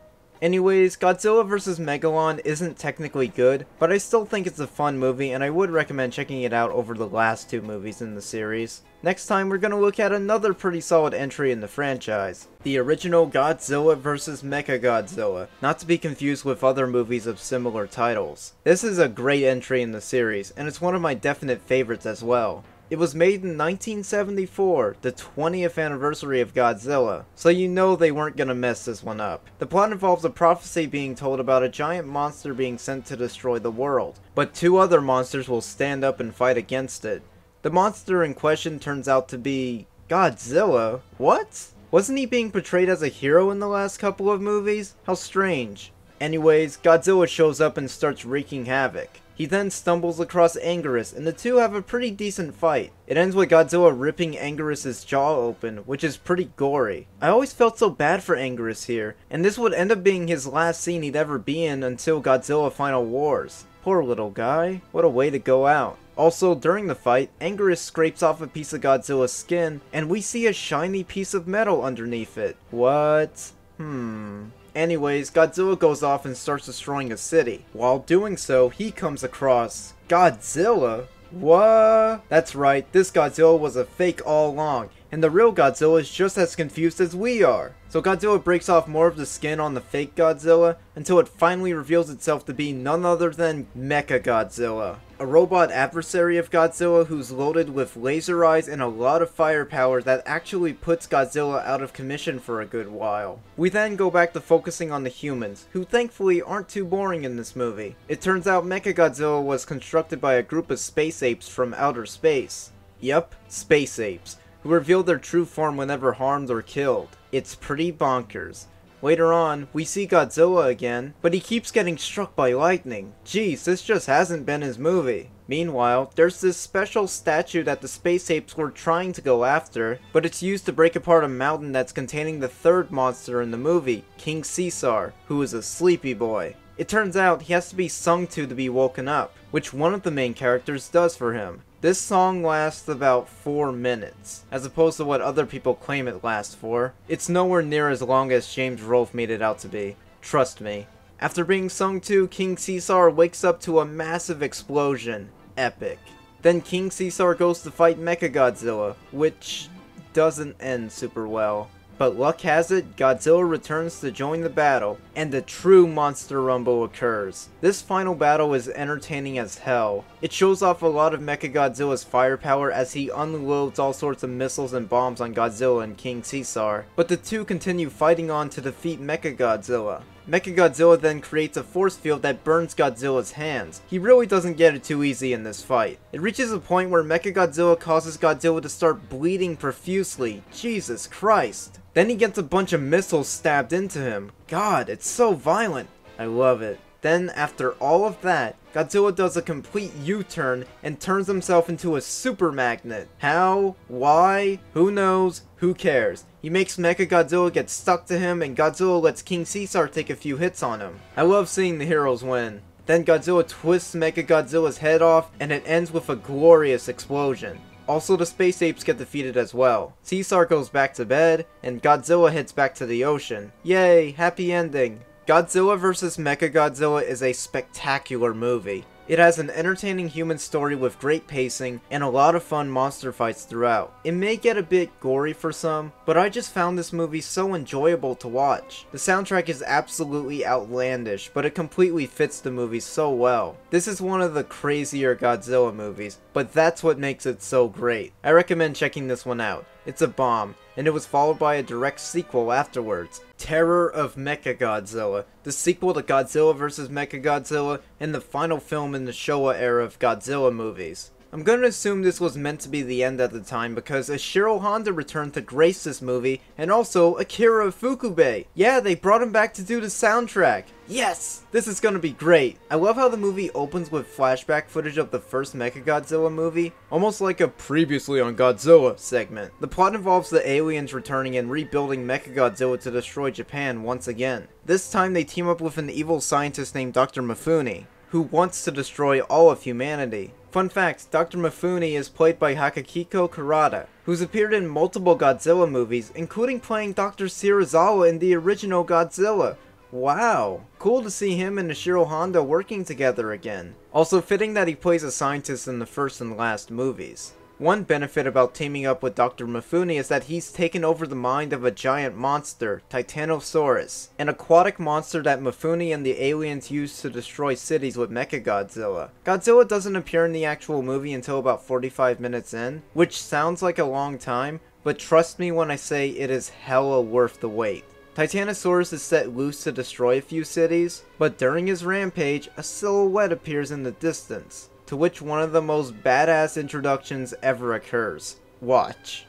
Anyways, Godzilla vs. Megalon isn't technically good, but I still think it's a fun movie and I would recommend checking it out over the last two movies in the series. Next time we're gonna look at another pretty solid entry in the franchise. The original Godzilla vs. Mechagodzilla, not to be confused with other movies of similar titles. This is a great entry in the series, and it's one of my definite favorites as well. It was made in 1974, the 20th anniversary of Godzilla, so you know they weren't gonna mess this one up. The plot involves a prophecy being told about a giant monster being sent to destroy the world, but two other monsters will stand up and fight against it. The monster in question turns out to be... Godzilla? What? Wasn't he being portrayed as a hero in the last couple of movies? How strange. Anyways, Godzilla shows up and starts wreaking havoc. He then stumbles across Anguirus, and the two have a pretty decent fight. It ends with Godzilla ripping Anguirus' jaw open, which is pretty gory. I always felt so bad for Anguirus here, and this would end up being his last scene he'd ever be in until Godzilla Final Wars. Poor little guy. What a way to go out. Also, during the fight, Angerus scrapes off a piece of Godzilla's skin, and we see a shiny piece of metal underneath it. What? Hmm. Anyways, Godzilla goes off and starts destroying a city. While doing so, he comes across Godzilla? What? That's right, this Godzilla was a fake all along, and the real Godzilla is just as confused as we are. So Godzilla breaks off more of the skin on the fake Godzilla until it finally reveals itself to be none other than Mecha Godzilla. A robot adversary of Godzilla who's loaded with laser eyes and a lot of firepower that actually puts Godzilla out of commission for a good while. We then go back to focusing on the humans, who thankfully aren't too boring in this movie. It turns out Mechagodzilla was constructed by a group of space apes from outer space. Yep, space apes, who reveal their true form whenever harmed or killed. It's pretty bonkers. Later on, we see Godzilla again, but he keeps getting struck by lightning. Jeez, this just hasn't been his movie. Meanwhile, there's this special statue that the space apes were trying to go after, but it's used to break apart a mountain that's containing the third monster in the movie, King Caesar, who is a sleepy boy. It turns out he has to be sung to to be woken up, which one of the main characters does for him. This song lasts about 4 minutes, as opposed to what other people claim it lasts for. It's nowhere near as long as James Rolfe made it out to be. Trust me. After being sung to, King Caesar wakes up to a massive explosion. Epic. Then King Caesar goes to fight Mechagodzilla, which doesn't end super well. But luck has it, Godzilla returns to join the battle, and the true Monster Rumble occurs. This final battle is entertaining as hell. It shows off a lot of Mechagodzilla's firepower as he unloads all sorts of missiles and bombs on Godzilla and King Caesar, but the two continue fighting on to defeat Mechagodzilla. Mechagodzilla then creates a force field that burns Godzilla's hands. He really doesn't get it too easy in this fight. It reaches a point where Mechagodzilla causes Godzilla to start bleeding profusely. Jesus Christ. Then he gets a bunch of missiles stabbed into him. God, it's so violent. I love it. Then, after all of that, Godzilla does a complete U-turn and turns himself into a super magnet. How? Why? Who knows? Who cares? He makes Mechagodzilla get stuck to him and Godzilla lets King Caesar take a few hits on him. I love seeing the heroes win. Then Godzilla twists Mechagodzilla's head off and it ends with a glorious explosion. Also, the space apes get defeated as well. Caesar goes back to bed, and Godzilla heads back to the ocean. Yay, happy ending. Godzilla vs. Mechagodzilla is a spectacular movie. It has an entertaining human story with great pacing and a lot of fun monster fights throughout. It may get a bit gory for some, but I just found this movie so enjoyable to watch. The soundtrack is absolutely outlandish, but it completely fits the movie so well. This is one of the crazier Godzilla movies, but that's what makes it so great. I recommend checking this one out. It's a bomb, and it was followed by a direct sequel afterwards, Terror of Mechagodzilla, the sequel to Godzilla vs. Mechagodzilla, and the final film in the Showa era of Godzilla movies. I'm gonna assume this was meant to be the end at the time because Ishiro Honda returned to grace this movie, and also Akira Ifukube. Yeah, they brought him back to do the soundtrack. Yes! This is gonna be great. I love how the movie opens with flashback footage of the first Mechagodzilla movie, almost like a previously on Godzilla segment. The plot involves the aliens returning and rebuilding Mechagodzilla to destroy Japan once again. This time they team up with an evil scientist named Dr. Mifune, who wants to destroy all of humanity. Fun fact, Dr. Mifune is played by Hakakiko Karada, who's appeared in multiple Godzilla movies, including playing Dr. Serizawa in the original Godzilla. Wow, cool to see him and Ishiro Honda working together again. Also fitting that he plays a scientist in the first and last movies. One benefit about teaming up with Dr. Mifune is that he's taken over the mind of a giant monster, Titanosaurus, an aquatic monster that Mifune and the aliens use to destroy cities with Mechagodzilla. Godzilla doesn't appear in the actual movie until about 45 minutes in, which sounds like a long time, but trust me when I say it is hella worth the wait. Titanosaurus is set loose to destroy a few cities, but during his rampage, a silhouette appears in the distance to which one of the most badass introductions ever occurs. Watch.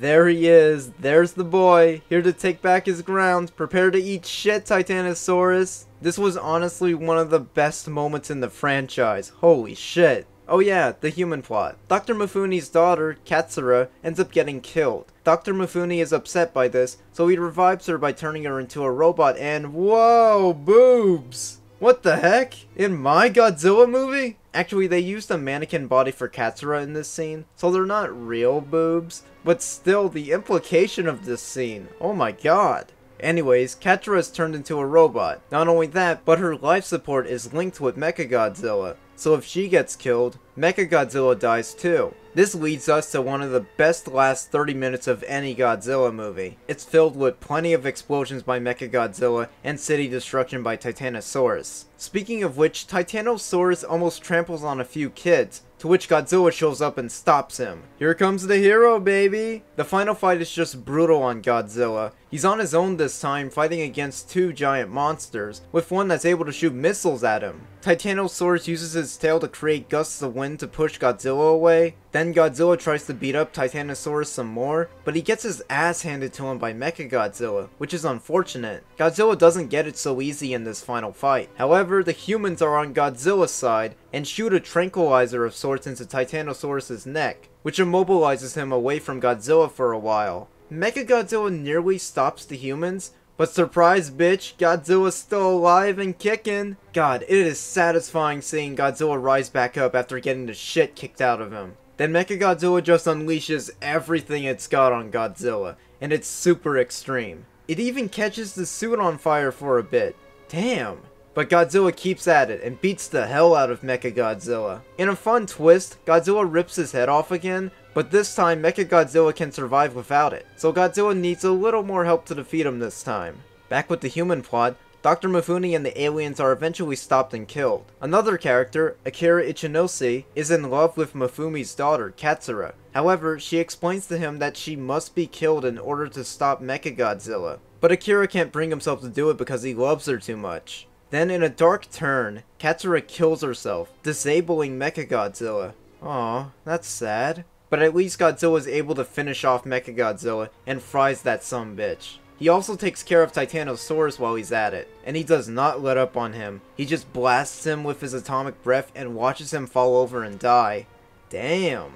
There he is, there's the boy, here to take back his ground, prepare to eat shit Titanosaurus. This was honestly one of the best moments in the franchise, holy shit. Oh yeah, the human plot. Dr. Mifune's daughter, Katsura, ends up getting killed. Dr. Mifune is upset by this, so he revives her by turning her into a robot and whoa, boobs! What the heck? In my Godzilla movie? Actually, they used a mannequin body for Katsura in this scene, so they're not real boobs, but still, the implication of this scene, oh my god. Anyways, Katsura is turned into a robot. Not only that, but her life support is linked with Mechagodzilla, so if she gets killed, Mechagodzilla dies too. This leads us to one of the best last 30 minutes of any Godzilla movie. It's filled with plenty of explosions by Mechagodzilla and city destruction by Titanosaurus. Speaking of which, Titanosaurus almost tramples on a few kids, to which Godzilla shows up and stops him. Here comes the hero, baby! The final fight is just brutal on Godzilla. He's on his own this time, fighting against two giant monsters, with one that's able to shoot missiles at him. Titanosaurus uses his tail to create gusts of wind to push Godzilla away. Then Godzilla tries to beat up Titanosaurus some more, but he gets his ass handed to him by Mechagodzilla, which is unfortunate. Godzilla doesn't get it so easy in this final fight. However, the humans are on Godzilla's side and shoot a tranquilizer of sorts into Titanosaurus' neck, which immobilizes him away from Godzilla for a while. Mechagodzilla nearly stops the humans, but surprise bitch, Godzilla's still alive and kicking. God, it is satisfying seeing Godzilla rise back up after getting the shit kicked out of him. Then Mechagodzilla just unleashes everything it's got on Godzilla, and it's super extreme. It even catches the suit on fire for a bit. Damn. But Godzilla keeps at it and beats the hell out of Mechagodzilla. In a fun twist, Godzilla rips his head off again, but this time Mechagodzilla can survive without it, so Godzilla needs a little more help to defeat him this time. Back with the human plot, Dr. Mifune and the aliens are eventually stopped and killed. Another character, Akira Ichinose, is in love with Mifune's daughter, Katsura. However, she explains to him that she must be killed in order to stop Mechagodzilla. But Akira can't bring himself to do it because he loves her too much. Then in a dark turn, Katsura kills herself, disabling Mechagodzilla. Aw, that's sad. But at least Godzilla is able to finish off Mechagodzilla and fries that some bitch. He also takes care of Titanosaurus while he's at it, and he does not let up on him. He just blasts him with his atomic breath and watches him fall over and die. Damn.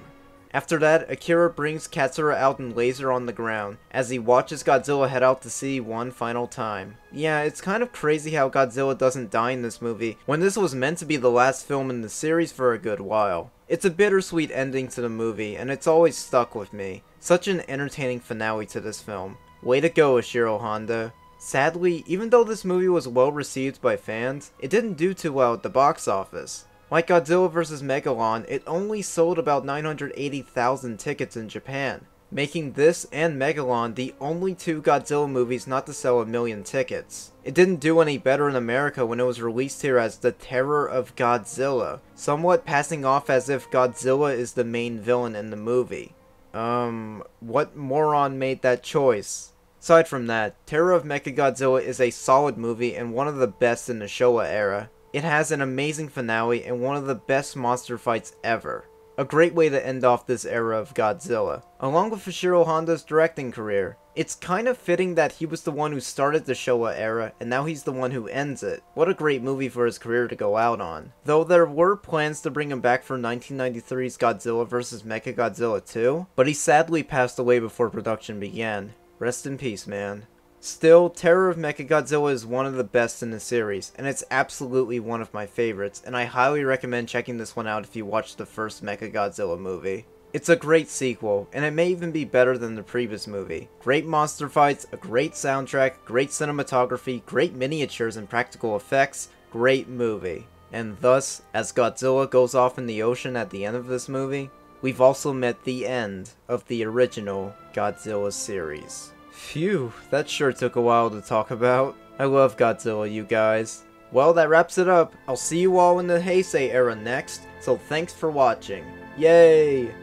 After that, Akira brings Katsura out in laser on the ground, as he watches Godzilla head out to sea one final time. Yeah, it's kind of crazy how Godzilla doesn't die in this movie, when this was meant to be the last film in the series for a good while. It's a bittersweet ending to the movie, and it's always stuck with me. Such an entertaining finale to this film. Way to go, Ishiro Honda. Sadly, even though this movie was well received by fans, it didn't do too well at the box office. Like Godzilla vs. Megalon, it only sold about 980,000 tickets in Japan, making this and Megalon the only two Godzilla movies not to sell a million tickets. It didn't do any better in America when it was released here as The Terror of Godzilla, somewhat passing off as if Godzilla is the main villain in the movie. Um, what moron made that choice? Aside from that, Terror of Mechagodzilla is a solid movie and one of the best in the Showa era. It has an amazing finale and one of the best monster fights ever. A great way to end off this era of Godzilla. Along with Ishiro Honda's directing career, it's kind of fitting that he was the one who started the Showa era, and now he's the one who ends it. What a great movie for his career to go out on. Though there were plans to bring him back for 1993's Godzilla vs. Mechagodzilla 2, but he sadly passed away before production began. Rest in peace, man. Still, Terror of Mechagodzilla is one of the best in the series, and it's absolutely one of my favorites, and I highly recommend checking this one out if you watched the first Mechagodzilla movie. It's a great sequel, and it may even be better than the previous movie. Great monster fights, a great soundtrack, great cinematography, great miniatures and practical effects, great movie. And thus, as Godzilla goes off in the ocean at the end of this movie, we've also met the end of the original Godzilla series. Phew, that sure took a while to talk about. I love Godzilla, you guys. Well, that wraps it up. I'll see you all in the Heisei era next, so thanks for watching. Yay!